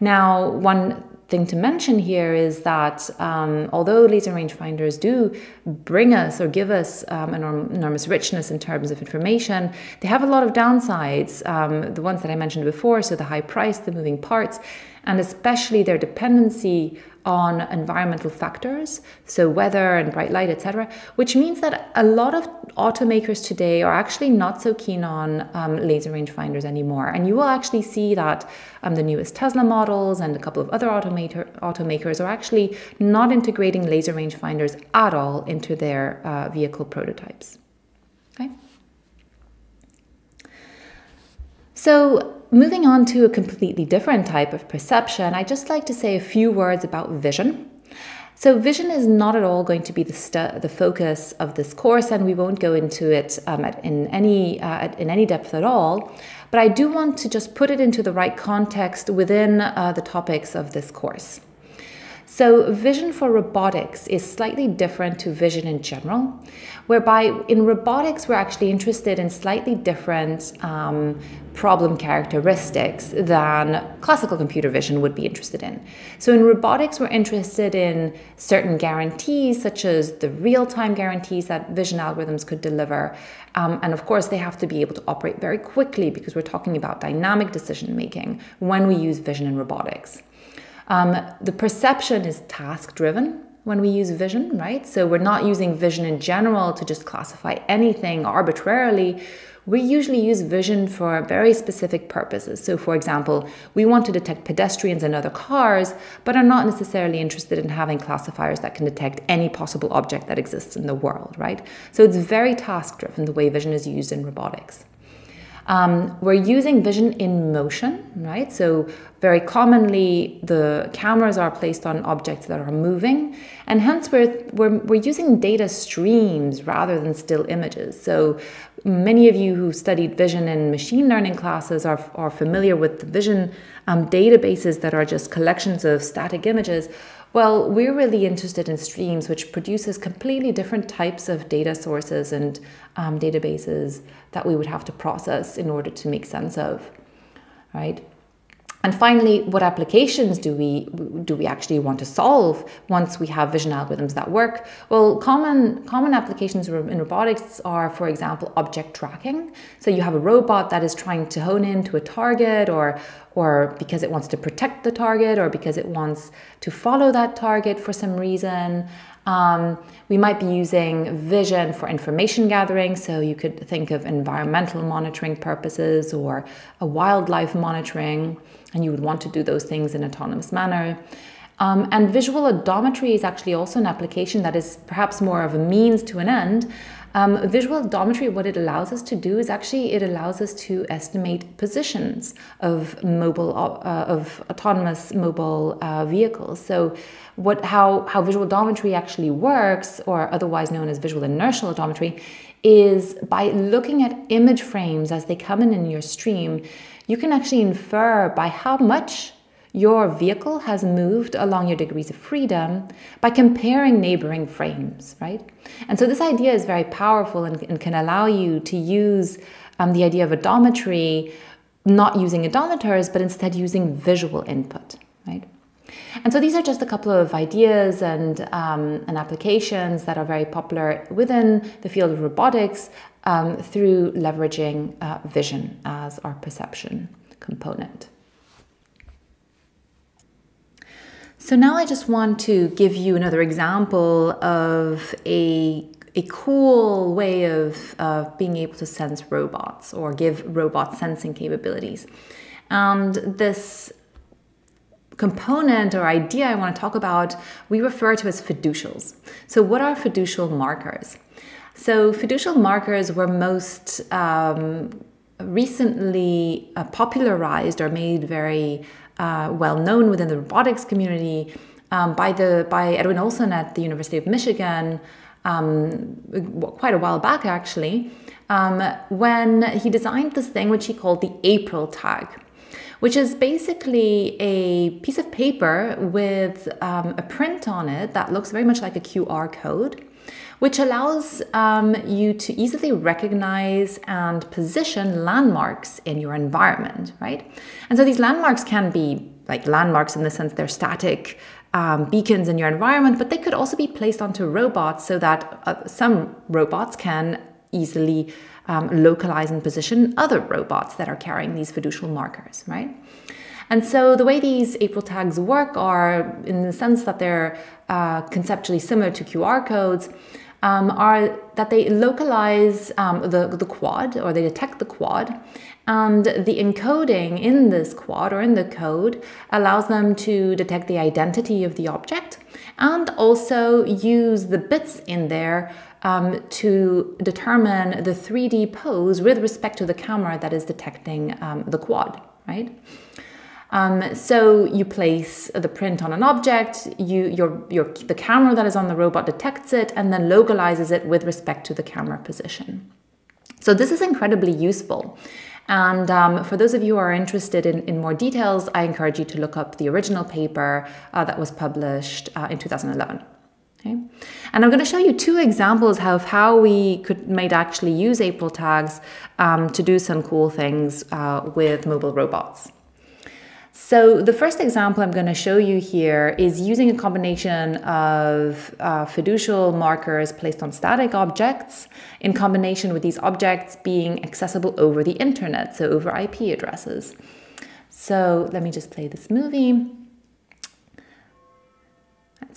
Now, one thing to mention here is that um, although laser rangefinders do bring us or give us um, enormous richness in terms of information, they have a lot of downsides. Um, the ones that I mentioned before, so the high price, the moving parts, and especially their dependency on environmental factors, so weather and bright light, etc., which means that a lot of automakers today are actually not so keen on um, laser rangefinders anymore. And you will actually see that um, the newest Tesla models and a couple of other automator, automakers are actually not integrating laser rangefinders at all into their uh, vehicle prototypes. Okay. So, moving on to a completely different type of perception, I'd just like to say a few words about vision. So, vision is not at all going to be the, the focus of this course, and we won't go into it um, at, in, any, uh, in any depth at all. But I do want to just put it into the right context within uh, the topics of this course. So, vision for robotics is slightly different to vision in general, whereby in robotics, we're actually interested in slightly different um, problem characteristics than classical computer vision would be interested in. So, in robotics, we're interested in certain guarantees, such as the real time guarantees that vision algorithms could deliver. Um, and of course, they have to be able to operate very quickly because we're talking about dynamic decision making when we use vision in robotics. Um, the perception is task driven when we use vision, right? So we're not using vision in general to just classify anything arbitrarily. We usually use vision for very specific purposes. So, for example, we want to detect pedestrians and other cars, but are not necessarily interested in having classifiers that can detect any possible object that exists in the world, right? So, it's very task driven the way vision is used in robotics. Um, we're using vision in motion, right? So very commonly the cameras are placed on objects that are moving, and hence we're, we're, we're using data streams rather than still images. So many of you who studied vision in machine learning classes are, are familiar with the vision um, databases that are just collections of static images. Well, we're really interested in streams, which produces completely different types of data sources and um, databases that we would have to process in order to make sense of, right? And finally, what applications do we do we actually want to solve once we have vision algorithms that work? Well, common common applications in robotics are, for example, object tracking. So you have a robot that is trying to hone in to a target, or or because it wants to protect the target, or because it wants to follow that target for some reason. Um, we might be using vision for information gathering, so you could think of environmental monitoring purposes or a wildlife monitoring, and you would want to do those things in autonomous manner. Um, and visual odometry is actually also an application that is perhaps more of a means to an end, um, visual odometry, what it allows us to do is actually it allows us to estimate positions of mobile uh, of autonomous mobile uh, vehicles. So, what how how visual odometry actually works, or otherwise known as visual inertial odometry, is by looking at image frames as they come in in your stream, you can actually infer by how much your vehicle has moved along your degrees of freedom by comparing neighboring frames, right? And so this idea is very powerful and, and can allow you to use um, the idea of odometry, not using odometers, but instead using visual input, right? And so these are just a couple of ideas and, um, and applications that are very popular within the field of robotics um, through leveraging uh, vision as our perception component. So now I just want to give you another example of a a cool way of uh, being able to sense robots or give robot sensing capabilities. And this component or idea I want to talk about, we refer to as fiducials. So, what are fiducial markers? So, fiducial markers were most um, recently uh, popularized or made very uh, well known within the robotics community um, by the by Edwin Olson at the University of Michigan um, quite a while back actually um, when he designed this thing which he called the April tag which is basically a piece of paper with um, a print on it that looks very much like a QR code which allows um, you to easily recognize and position landmarks in your environment, right? And so these landmarks can be like landmarks in the sense they're static um, beacons in your environment, but they could also be placed onto robots so that uh, some robots can easily um, localize and position other robots that are carrying these fiducial markers, right? And so the way these April tags work are in the sense that they're uh, conceptually similar to QR codes. Um, are that they localize um, the, the quad or they detect the quad and the encoding in this quad or in the code allows them to detect the identity of the object and also use the bits in there um, to determine the 3D pose with respect to the camera that is detecting um, the quad, right? Um, so you place the print on an object, you, your, your, the camera that is on the robot detects it and then localizes it with respect to the camera position. So this is incredibly useful. And um, for those of you who are interested in, in more details, I encourage you to look up the original paper uh, that was published uh, in 2011. Okay. And I'm going to show you two examples of how we could might actually use April tags um, to do some cool things uh, with mobile robots. So the first example I'm going to show you here is using a combination of uh, fiducial markers placed on static objects in combination with these objects being accessible over the internet, so over IP addresses. So let me just play this movie.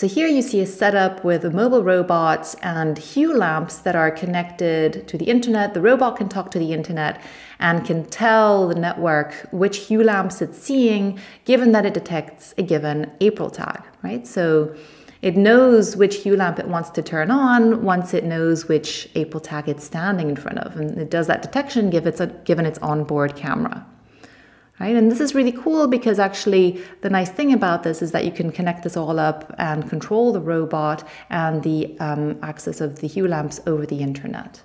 So here you see a setup with mobile robot and hue lamps that are connected to the internet. The robot can talk to the internet and can tell the network which hue lamps it's seeing, given that it detects a given April tag, right? So it knows which hue lamp it wants to turn on once it knows which April tag it's standing in front of. And it does that detection given its onboard camera. Right? And this is really cool because actually the nice thing about this is that you can connect this all up and control the robot and the um, access of the hue lamps over the internet.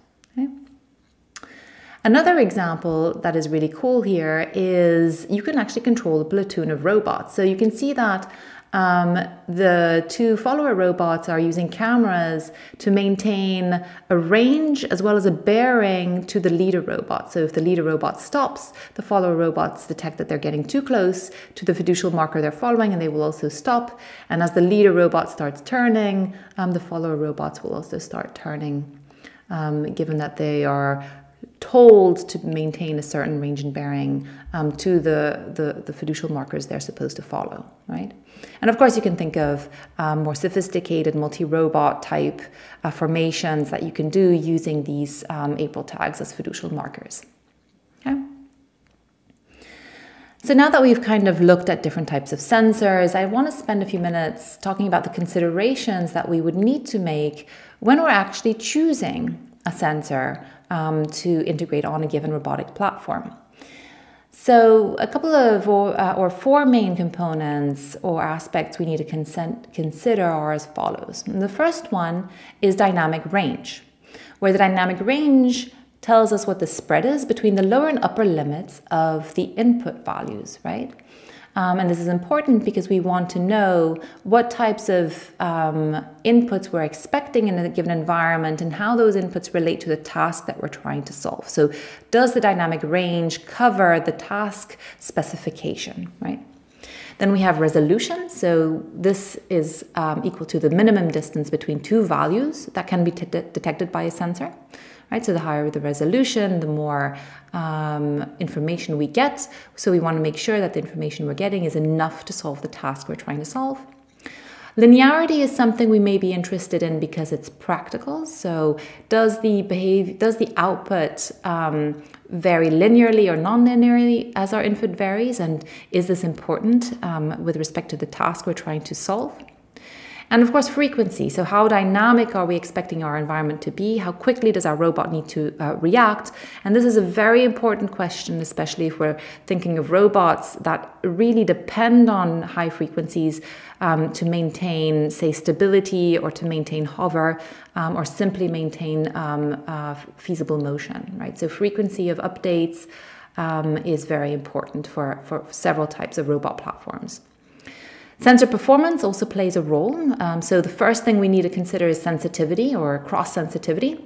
Another example that is really cool here is you can actually control a platoon of robots. So you can see that um, the two follower robots are using cameras to maintain a range as well as a bearing to the leader robot. So if the leader robot stops, the follower robots detect that they're getting too close to the fiducial marker they're following and they will also stop. And as the leader robot starts turning, um, the follower robots will also start turning, um, given that they are told to maintain a certain range and bearing um, to the, the, the, fiducial markers they're supposed to follow, right? And of course, you can think of um, more sophisticated multi-robot type uh, formations that you can do using these um, April tags as fiducial markers. Okay. So now that we've kind of looked at different types of sensors, I want to spend a few minutes talking about the considerations that we would need to make when we're actually choosing a sensor um, to integrate on a given robotic platform. So, a couple of or, uh, or, four main components or aspects we need to consent, consider are as follows. And the first one is dynamic range, where the dynamic range tells us what the spread is between the lower and upper limits of the input values, right? Um, and this is important because we want to know what types of um, inputs we're expecting in a given environment and how those inputs relate to the task that we're trying to solve. So, does the dynamic range cover the task specification, right? Then we have resolution. So this is um, equal to the minimum distance between two values that can be detected by a sensor right? So the higher the resolution, the more um, information we get. So we want to make sure that the information we're getting is enough to solve the task we're trying to solve. Linearity is something we may be interested in because it's practical. So does the behavior, does the output um, vary linearly or non-linearly as our input varies? And is this important um, with respect to the task we're trying to solve? And of course, frequency. So, how dynamic are we expecting our environment to be? How quickly does our robot need to uh, react? And this is a very important question, especially if we're thinking of robots that really depend on high frequencies um, to maintain, say, stability or to maintain hover um, or simply maintain um, uh, feasible motion, right? So, frequency of updates um, is very important for, for several types of robot platforms. Sensor performance also plays a role. Um, so the first thing we need to consider is sensitivity or cross sensitivity,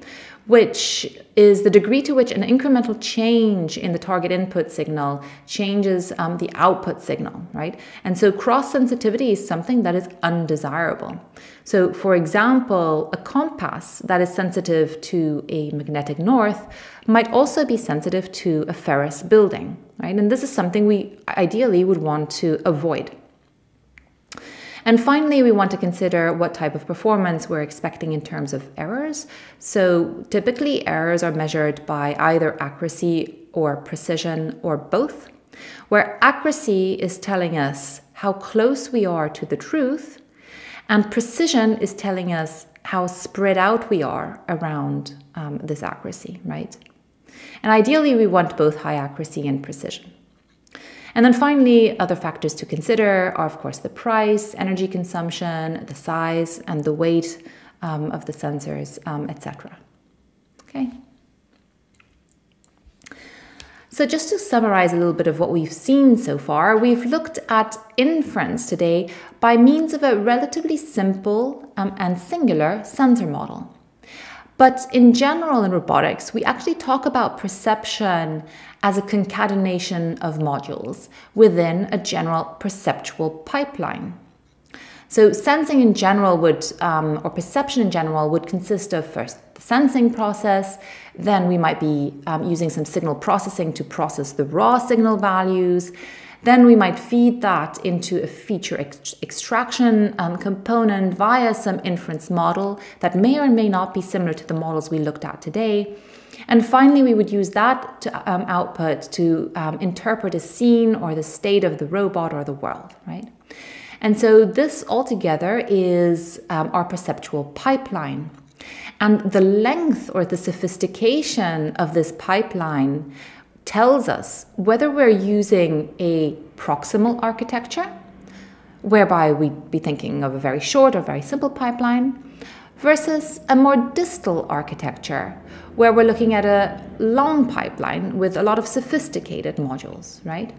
which is the degree to which an incremental change in the target input signal changes um, the output signal, right? And so cross sensitivity is something that is undesirable. So, for example, a compass that is sensitive to a magnetic north might also be sensitive to a ferrous building, right? And this is something we ideally would want to avoid. And finally, we want to consider what type of performance we're expecting in terms of errors. So typically, errors are measured by either accuracy or precision or both, where accuracy is telling us how close we are to the truth, and precision is telling us how spread out we are around um, this accuracy, right? And ideally, we want both high accuracy and precision. And then finally, other factors to consider are, of course, the price, energy consumption, the size, and the weight um, of the sensors, um, etc. Okay. So, just to summarize a little bit of what we've seen so far, we've looked at inference today by means of a relatively simple um, and singular sensor model. But in general, in robotics, we actually talk about perception as a concatenation of modules within a general perceptual pipeline. So, sensing in general would, um, or perception in general, would consist of first the sensing process, then we might be um, using some signal processing to process the raw signal values. Then we might feed that into a feature ex extraction um, component via some inference model that may or may not be similar to the models we looked at today. And finally, we would use that to, um, output to um, interpret a scene or the state of the robot or the world, right? And so this altogether is um, our perceptual pipeline. And the length or the sophistication of this pipeline tells us whether we're using a proximal architecture, whereby we'd be thinking of a very short or very simple pipeline, versus a more distal architecture, where we're looking at a long pipeline with a lot of sophisticated modules, right?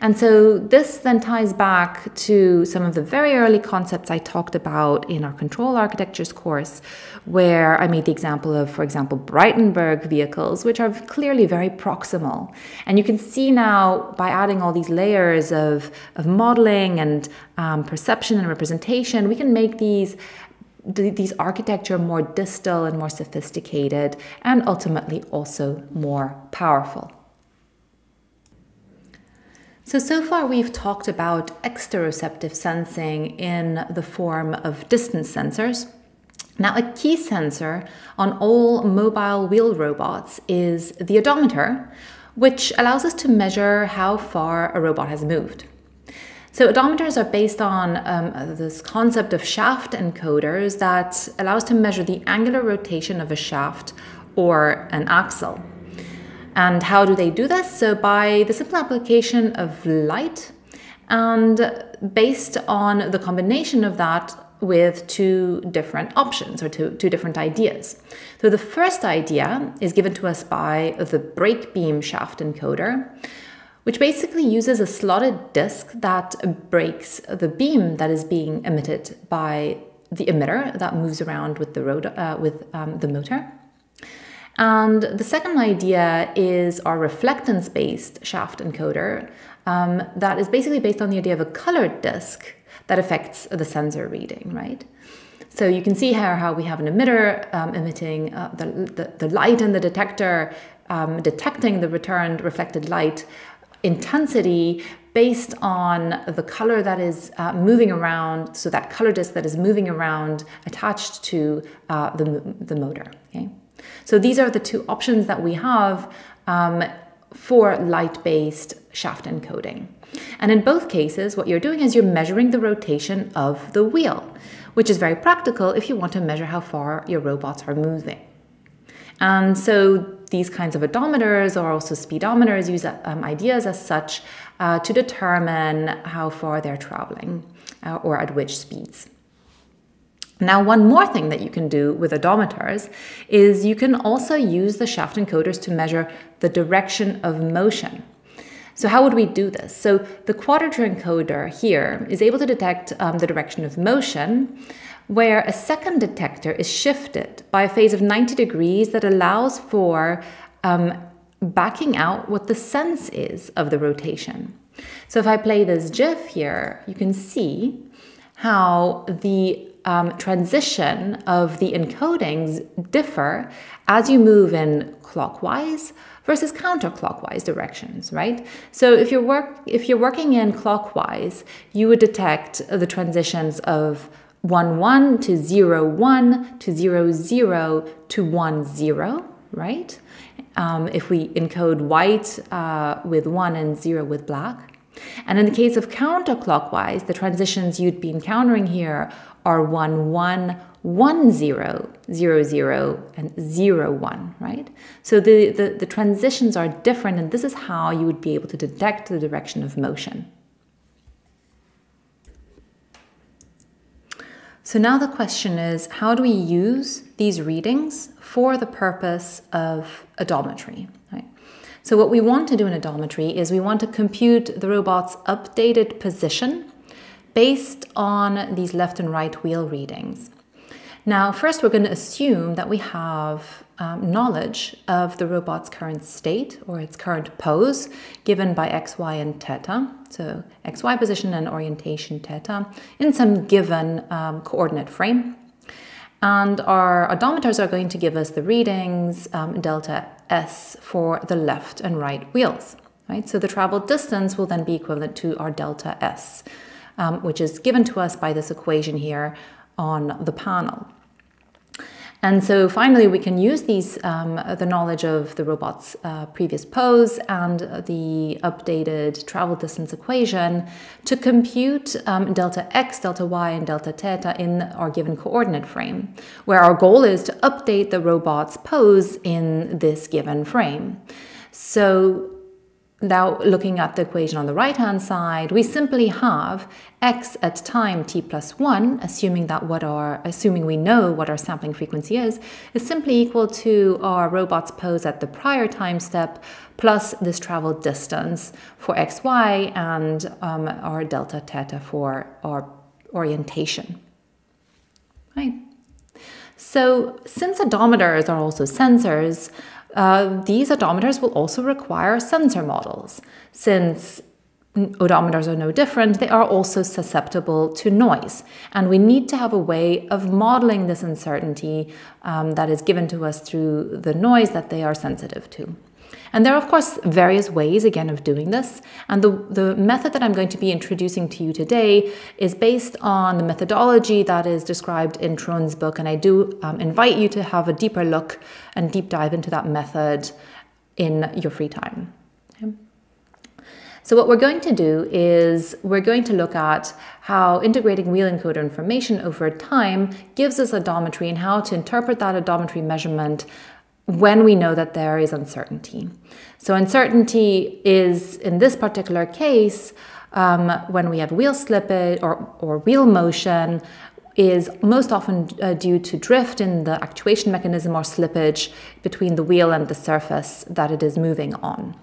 And so this then ties back to some of the very early concepts I talked about in our control architectures course, where I made the example of, for example, Braitenberg vehicles, which are clearly very proximal. And you can see now by adding all these layers of, of modeling and um, perception and representation, we can make these these architecture more distal and more sophisticated and ultimately also more powerful. So, so far we've talked about exteroceptive sensing in the form of distance sensors. Now, a key sensor on all mobile wheel robots is the odometer, which allows us to measure how far a robot has moved. So odometers are based on um, this concept of shaft encoders that allows to measure the angular rotation of a shaft or an axle. And how do they do this? So, by the simple application of light, and based on the combination of that with two different options or two, two different ideas. So, the first idea is given to us by the break beam shaft encoder, which basically uses a slotted disc that breaks the beam that is being emitted by the emitter that moves around with the uh, with um, the motor. And the second idea is our reflectance based shaft encoder um, that is basically based on the idea of a colored disk that affects the sensor reading, right? So you can see here how we have an emitter um, emitting uh, the, the, the, light in the detector, um, detecting the returned reflected light intensity based on the color that is uh, moving around, so that color disk that is moving around attached to uh, the, the motor, okay? So these are the two options that we have um, for light-based shaft encoding. And in both cases, what you're doing is you're measuring the rotation of the wheel, which is very practical if you want to measure how far your robots are moving. And so these kinds of odometers or also speedometers use um, ideas as such uh, to determine how far they're traveling uh, or at which speeds. Now, one more thing that you can do with odometers is you can also use the shaft encoders to measure the direction of motion. So how would we do this? So the quadrature encoder here is able to detect um, the direction of motion, where a second detector is shifted by a phase of 90 degrees that allows for um, backing out what the sense is of the rotation. So if I play this GIF here, you can see how the um, transition of the encodings differ as you move in clockwise versus counterclockwise directions, right? So if you're work if you're working in clockwise, you would detect the transitions of 1 1 to 0 1 to 0 0 to 1 0, right? Um, if we encode white uh, with 1 and 0 with black. And in the case of counterclockwise, the transitions you'd be encountering here are 1 1 1 0 0 0 and 0 1 right so the, the the transitions are different and this is how you would be able to detect the direction of motion so now the question is how do we use these readings for the purpose of odometry so what we want to do in odometry is we want to compute the robot's updated position based on these left and right wheel readings now, first, we're going to assume that we have um, knowledge of the robot's current state or its current pose given by x, y, and theta. So, x, y position and orientation theta in some given um, coordinate frame. And our odometers are going to give us the readings um, delta s for the left and right wheels. Right? So the travel distance will then be equivalent to our delta s, um, which is given to us by this equation here on the panel. And so finally, we can use these um, the knowledge of the robot's uh, previous pose and the updated travel distance equation to compute um, delta x, delta y, and delta theta in our given coordinate frame, where our goal is to update the robot's pose in this given frame. So now, looking at the equation on the right-hand side, we simply have x at time t plus 1, assuming that what our assuming we know what our sampling frequency is, is simply equal to our robot's pose at the prior time step plus this travel distance for xy and um, our delta theta for our orientation. Right. So since odometers are also sensors, uh, these odometers will also require sensor models. Since odometers are no different, they are also susceptible to noise. And we need to have a way of modeling this uncertainty um, that is given to us through the noise that they are sensitive to. And there are, of course, various ways, again, of doing this. And the, the method that I'm going to be introducing to you today is based on the methodology that is described in Thrun's book. And I do um, invite you to have a deeper look and deep dive into that method in your free time. So what we're going to do is we're going to look at how integrating wheel encoder information over time gives us odometry and how to interpret that odometry measurement when we know that there is uncertainty. So, uncertainty is in this particular case um, when we have wheel slippage or, or wheel motion. Is most often uh, due to drift in the actuation mechanism or slippage between the wheel and the surface that it is moving on.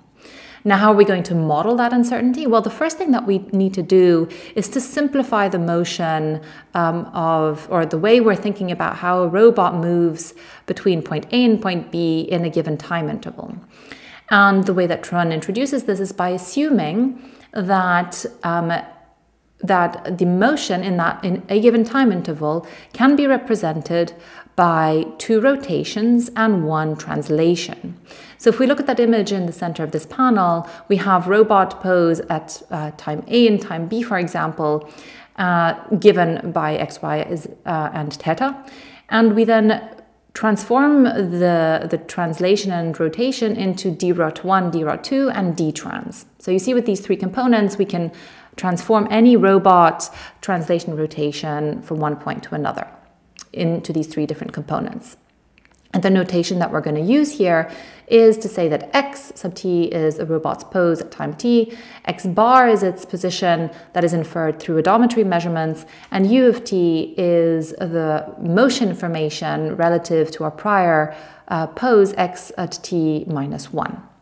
Now, how are we going to model that uncertainty? Well, the first thing that we need to do is to simplify the motion um, of, or the way we're thinking about how a robot moves between point A and point B in a given time interval. And the way that Thrun introduces this is by assuming that um, that the motion in that in a given time interval can be represented by two rotations and one translation. So if we look at that image in the center of this panel, we have robot pose at uh, time A and time B, for example, uh, given by x, y, is, uh, and theta. And we then transform the, the translation and rotation into drot 1, drot 2, and dtrans. So you see with these three components, we can transform any robot translation rotation from one point to another into these three different components. And the notation that we're going to use here is to say that x sub t is a robot's pose at time t, x bar is its position that is inferred through odometry measurements, and u of t is the motion information relative to our prior uh, pose x at t minus 1.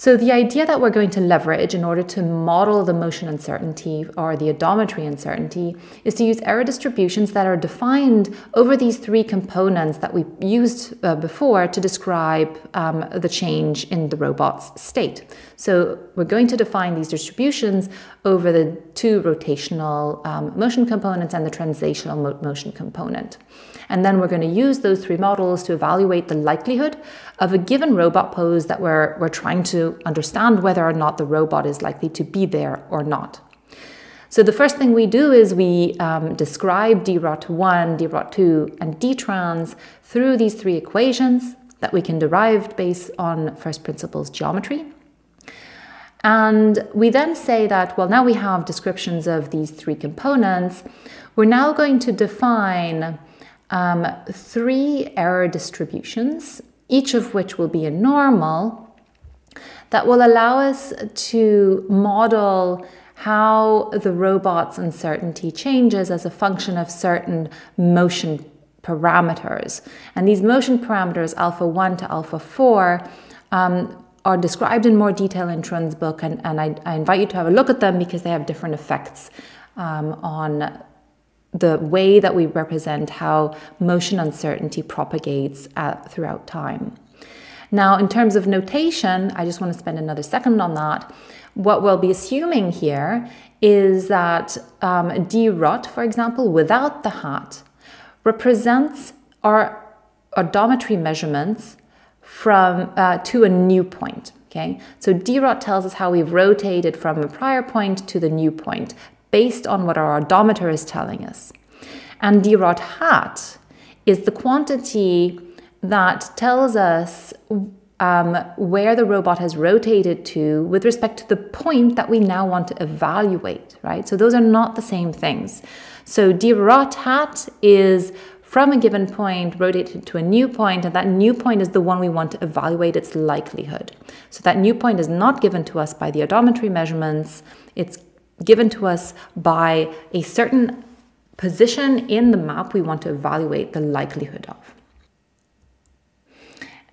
So the idea that we're going to leverage in order to model the motion uncertainty or the odometry uncertainty is to use error distributions that are defined over these three components that we used uh, before to describe um, the change in the robot's state. So we're going to define these distributions over the two rotational um, motion components and the translational mo motion component. And then we're going to use those three models to evaluate the likelihood of a given robot pose that we're, we're trying to understand whether or not the robot is likely to be there or not. So the first thing we do is we um, describe drot1, drot2, and dtrans through these three equations that we can derive based on first principles geometry. And we then say that, well, now we have descriptions of these three components. We're now going to define um, three error distributions, each of which will be a normal, that will allow us to model how the robot's uncertainty changes as a function of certain motion parameters. And these motion parameters, alpha 1 to alpha 4, um, are described in more detail in Thrun's book, and, and I, I, invite you to have a look at them because they have different effects um, on the way that we represent how motion uncertainty propagates uh, throughout time. Now, in terms of notation, I just want to spend another second on that. What we'll be assuming here is that um, d rot, for example, without the hat, represents our odometry measurements from uh, to a new point. Okay, so d rot tells us how we've rotated from a prior point to the new point based on what our odometer is telling us. And d rot hat is the quantity that tells us um, where the robot has rotated to with respect to the point that we now want to evaluate, right? So those are not the same things. So d rot hat is from a given point rotated to a new point, and that new point is the one we want to evaluate its likelihood. So that new point is not given to us by the odometry measurements, it's given to us by a certain position in the map we want to evaluate the likelihood of.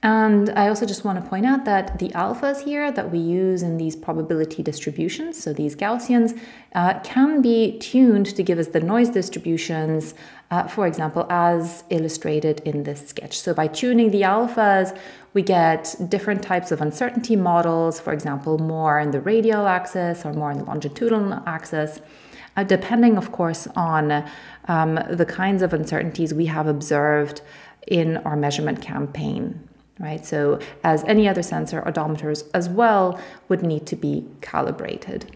And I also just want to point out that the alphas here that we use in these probability distributions, so these Gaussians, uh, can be tuned to give us the noise distributions, uh, for example, as illustrated in this sketch. So by tuning the alphas, we get different types of uncertainty models, for example, more in the radial axis or more in the longitudinal axis. Uh, depending, of course, on um, the kinds of uncertainties we have observed in our measurement campaign right? So as any other sensor, odometers as well would need to be calibrated.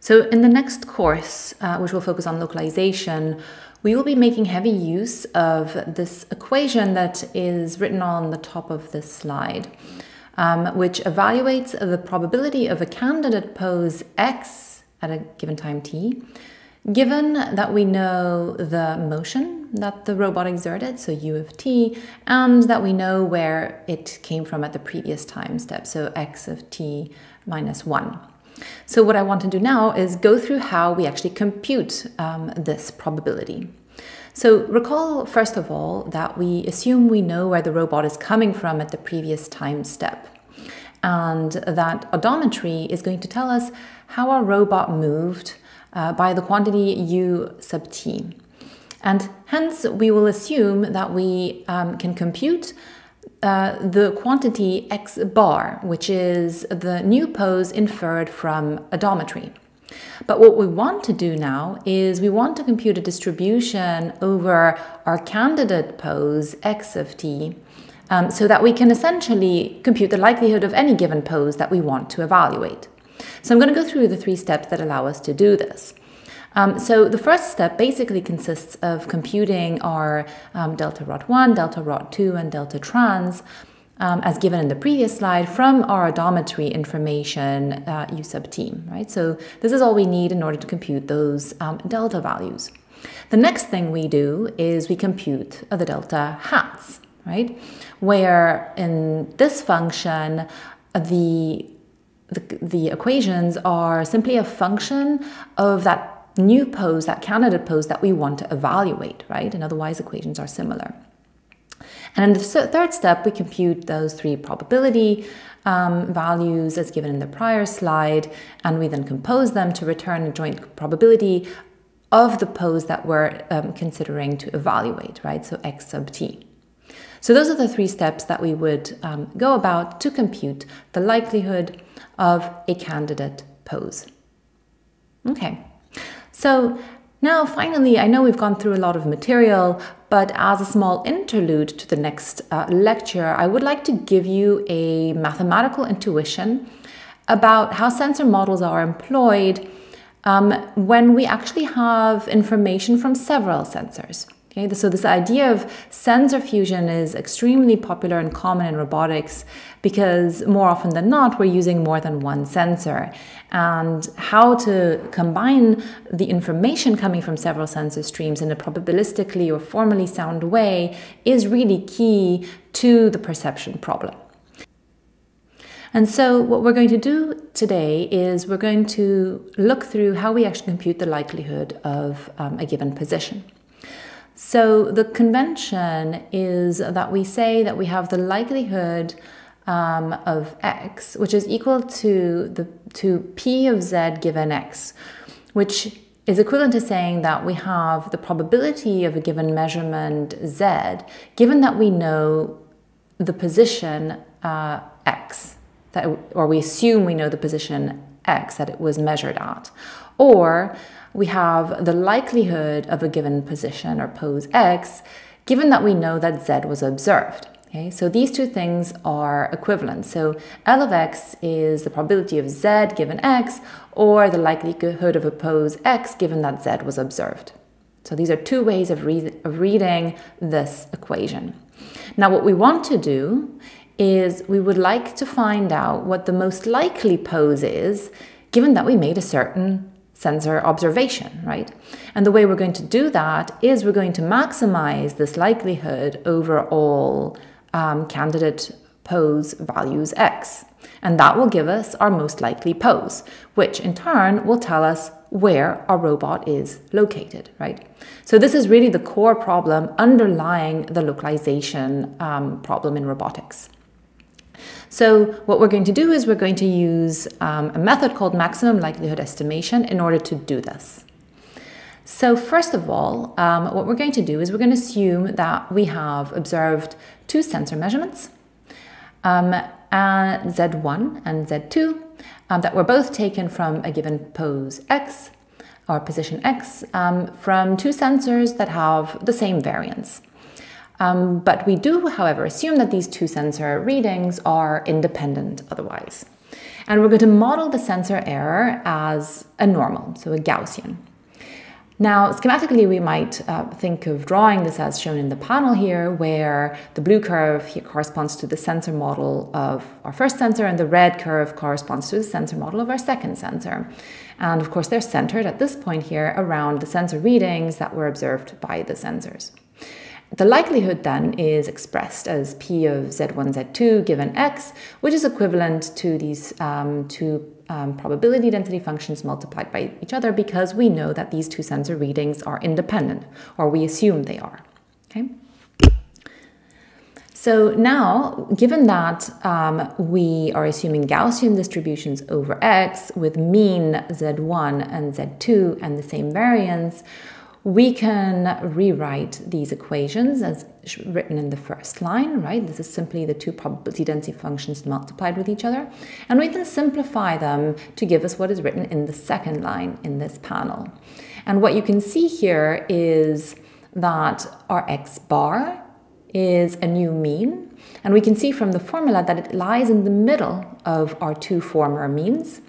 So in the next course, uh, which will focus on localization, we will be making heavy use of this equation that is written on the top of this slide, um, which evaluates the probability of a candidate pose x at a given time t, given that we know the motion that the robot exerted, so u of t, and that we know where it came from at the previous time step, so x of t minus 1. So what I want to do now is go through how we actually compute um, this probability. So recall, first of all, that we assume we know where the robot is coming from at the previous time step. And that odometry is going to tell us how our robot moved uh, by the quantity u sub t. And hence, we will assume that we um, can compute uh, the quantity x bar, which is the new pose inferred from odometry. But what we want to do now is we want to compute a distribution over our candidate pose x of t um, so that we can essentially compute the likelihood of any given pose that we want to evaluate. So I'm going to go through the three steps that allow us to do this. Um, so the first step basically consists of computing our um, delta rot 1, delta rot 2, and delta trans um, as given in the previous slide from our odometry information uh, u sub t, right? So this is all we need in order to compute those um, delta values. The next thing we do is we compute the delta hats, right? Where in this function, the the, the equations are simply a function of that new pose, that candidate pose that we want to evaluate, right? And otherwise equations are similar. And in the third step, we compute those three probability um, values as given in the prior slide, and we then compose them to return a joint probability of the pose that we're um, considering to evaluate, right? So x sub t. So those are the three steps that we would um, go about to compute the likelihood of a candidate pose. Okay, so now finally, I know we've gone through a lot of material, but as a small interlude to the next uh, lecture, I would like to give you a mathematical intuition about how sensor models are employed um, when we actually have information from several sensors. Okay, so this idea of sensor fusion is extremely popular and common in robotics because more often than not, we're using more than one sensor. And how to combine the information coming from several sensor streams in a probabilistically or formally sound way is really key to the perception problem. And so, what we're going to do today is we're going to look through how we actually compute the likelihood of um, a given position. So the convention is that we say that we have the likelihood um, of x, which is equal to the to p of z given x, which is equivalent to saying that we have the probability of a given measurement z, given that we know the position uh, x, that or we assume we know the position x that it was measured at, or we have the likelihood of a given position or pose x, given that we know that z was observed. Okay, so these two things are equivalent. So L of x is the probability of z given x, or the likelihood of a pose x given that z was observed. So these are two ways of, re of reading this equation. Now what we want to do is we would like to find out what the most likely pose is, given that we made a certain sensor observation, right? And the way we're going to do that is we're going to maximize this likelihood over all um, candidate pose values x. And that will give us our most likely pose, which in turn will tell us where our robot is located, right? So this is really the core problem underlying the localization um, problem in robotics. So what we're going to do is we're going to use um, a method called maximum likelihood estimation in order to do this. So first of all, um, what we're going to do is we're going to assume that we have observed two sensor measurements, um, Z1 and Z2, um, that were both taken from a given pose X or position X um, from two sensors that have the same variance. Um, but we do, however, assume that these two sensor readings are independent otherwise. And we're going to model the sensor error as a normal, so a Gaussian. Now, schematically, we might uh, think of drawing this as shown in the panel here, where the blue curve here corresponds to the sensor model of our first sensor, and the red curve corresponds to the sensor model of our second sensor. And of course, they're centered at this point here around the sensor readings that were observed by the sensors. The likelihood then is expressed as P of Z1, Z2 given X, which is equivalent to these um, two um, probability density functions multiplied by each other because we know that these two sensor readings are independent, or we assume they are. Okay. So now, given that um, we are assuming Gaussian distributions over X with mean Z1 and Z2 and the same variance, we can rewrite these equations as written in the first line, right? This is simply the two probability density functions multiplied with each other. And we can simplify them to give us what is written in the second line in this panel. And what you can see here is that our x bar is a new mean. And we can see from the formula that it lies in the middle of our two former means.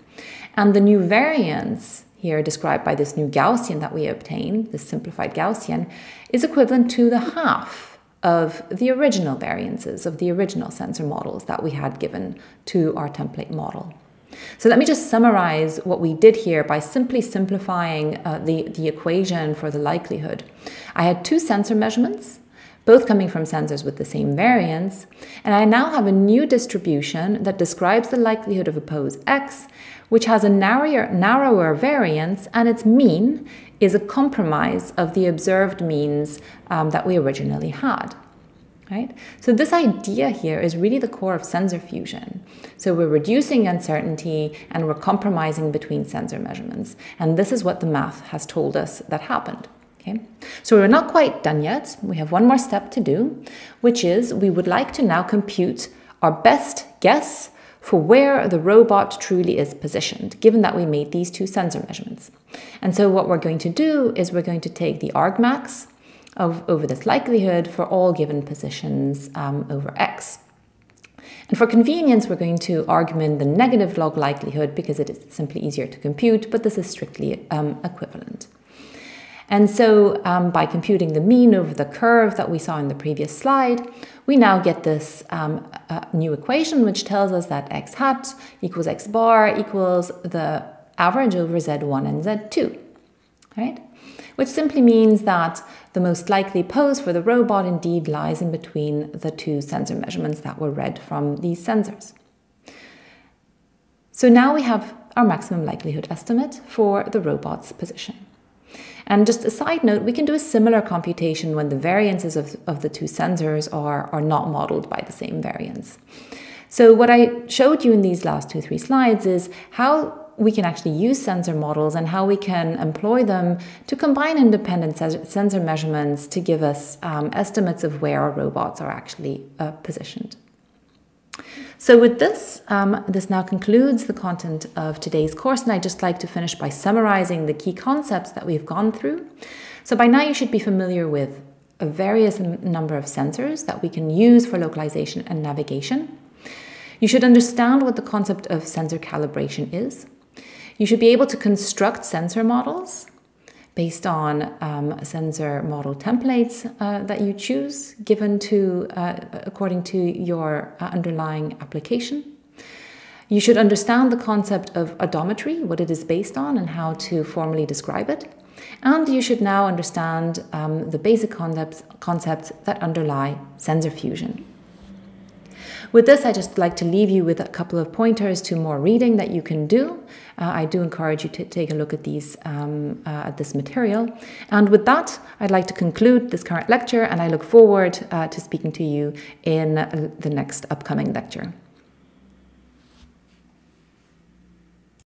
And the new variance here described by this new Gaussian that we obtain, this simplified Gaussian, is equivalent to the half of the original variances of the original sensor models that we had given to our template model. So let me just summarize what we did here by simply simplifying uh, the, the equation for the likelihood. I had two sensor measurements, both coming from sensors with the same variance, and I now have a new distribution that describes the likelihood of a pose x which has a narrower, narrower variance, and its mean is a compromise of the observed means um, that we originally had. Right? So this idea here is really the core of sensor fusion. So we're reducing uncertainty and we're compromising between sensor measurements. And this is what the math has told us that happened. Okay, so we're not quite done yet. We have one more step to do, which is we would like to now compute our best guess for where the robot truly is positioned, given that we made these two sensor measurements. And so what we're going to do is we're going to take the argmax of, over this likelihood for all given positions um, over x. And for convenience, we're going to argument the negative log likelihood because it is simply easier to compute, but this is strictly um, equivalent. And so um, by computing the mean over the curve that we saw in the previous slide, we now get this um, new equation which tells us that x hat equals x bar equals the average over z1 and z2, right? Which simply means that the most likely pose for the robot indeed lies in between the two sensor measurements that were read from these sensors. So now we have our maximum likelihood estimate for the robot's position. And just a side note, we can do a similar computation when the variances of, of the two sensors are, are not modeled by the same variance. So what I showed you in these last two, three slides is how we can actually use sensor models and how we can employ them to combine independent sensor measurements to give us um, estimates of where our robots are actually uh, positioned. So with this, um, this now concludes the content of today's course, and I'd just like to finish by summarizing the key concepts that we've gone through. So by now you should be familiar with a various number of sensors that we can use for localization and navigation. You should understand what the concept of sensor calibration is. You should be able to construct sensor models based on um, sensor model templates uh, that you choose given to uh, according to your uh, underlying application. You should understand the concept of odometry, what it is based on and how to formally describe it. And you should now understand um, the basic concepts, concepts that underlie sensor fusion. With this, I just like to leave you with a couple of pointers to more reading that you can do. Uh, I do encourage you to take a look at these um, uh, at this material. And with that, I'd like to conclude this current lecture, and I look forward uh, to speaking to you in the next upcoming lecture.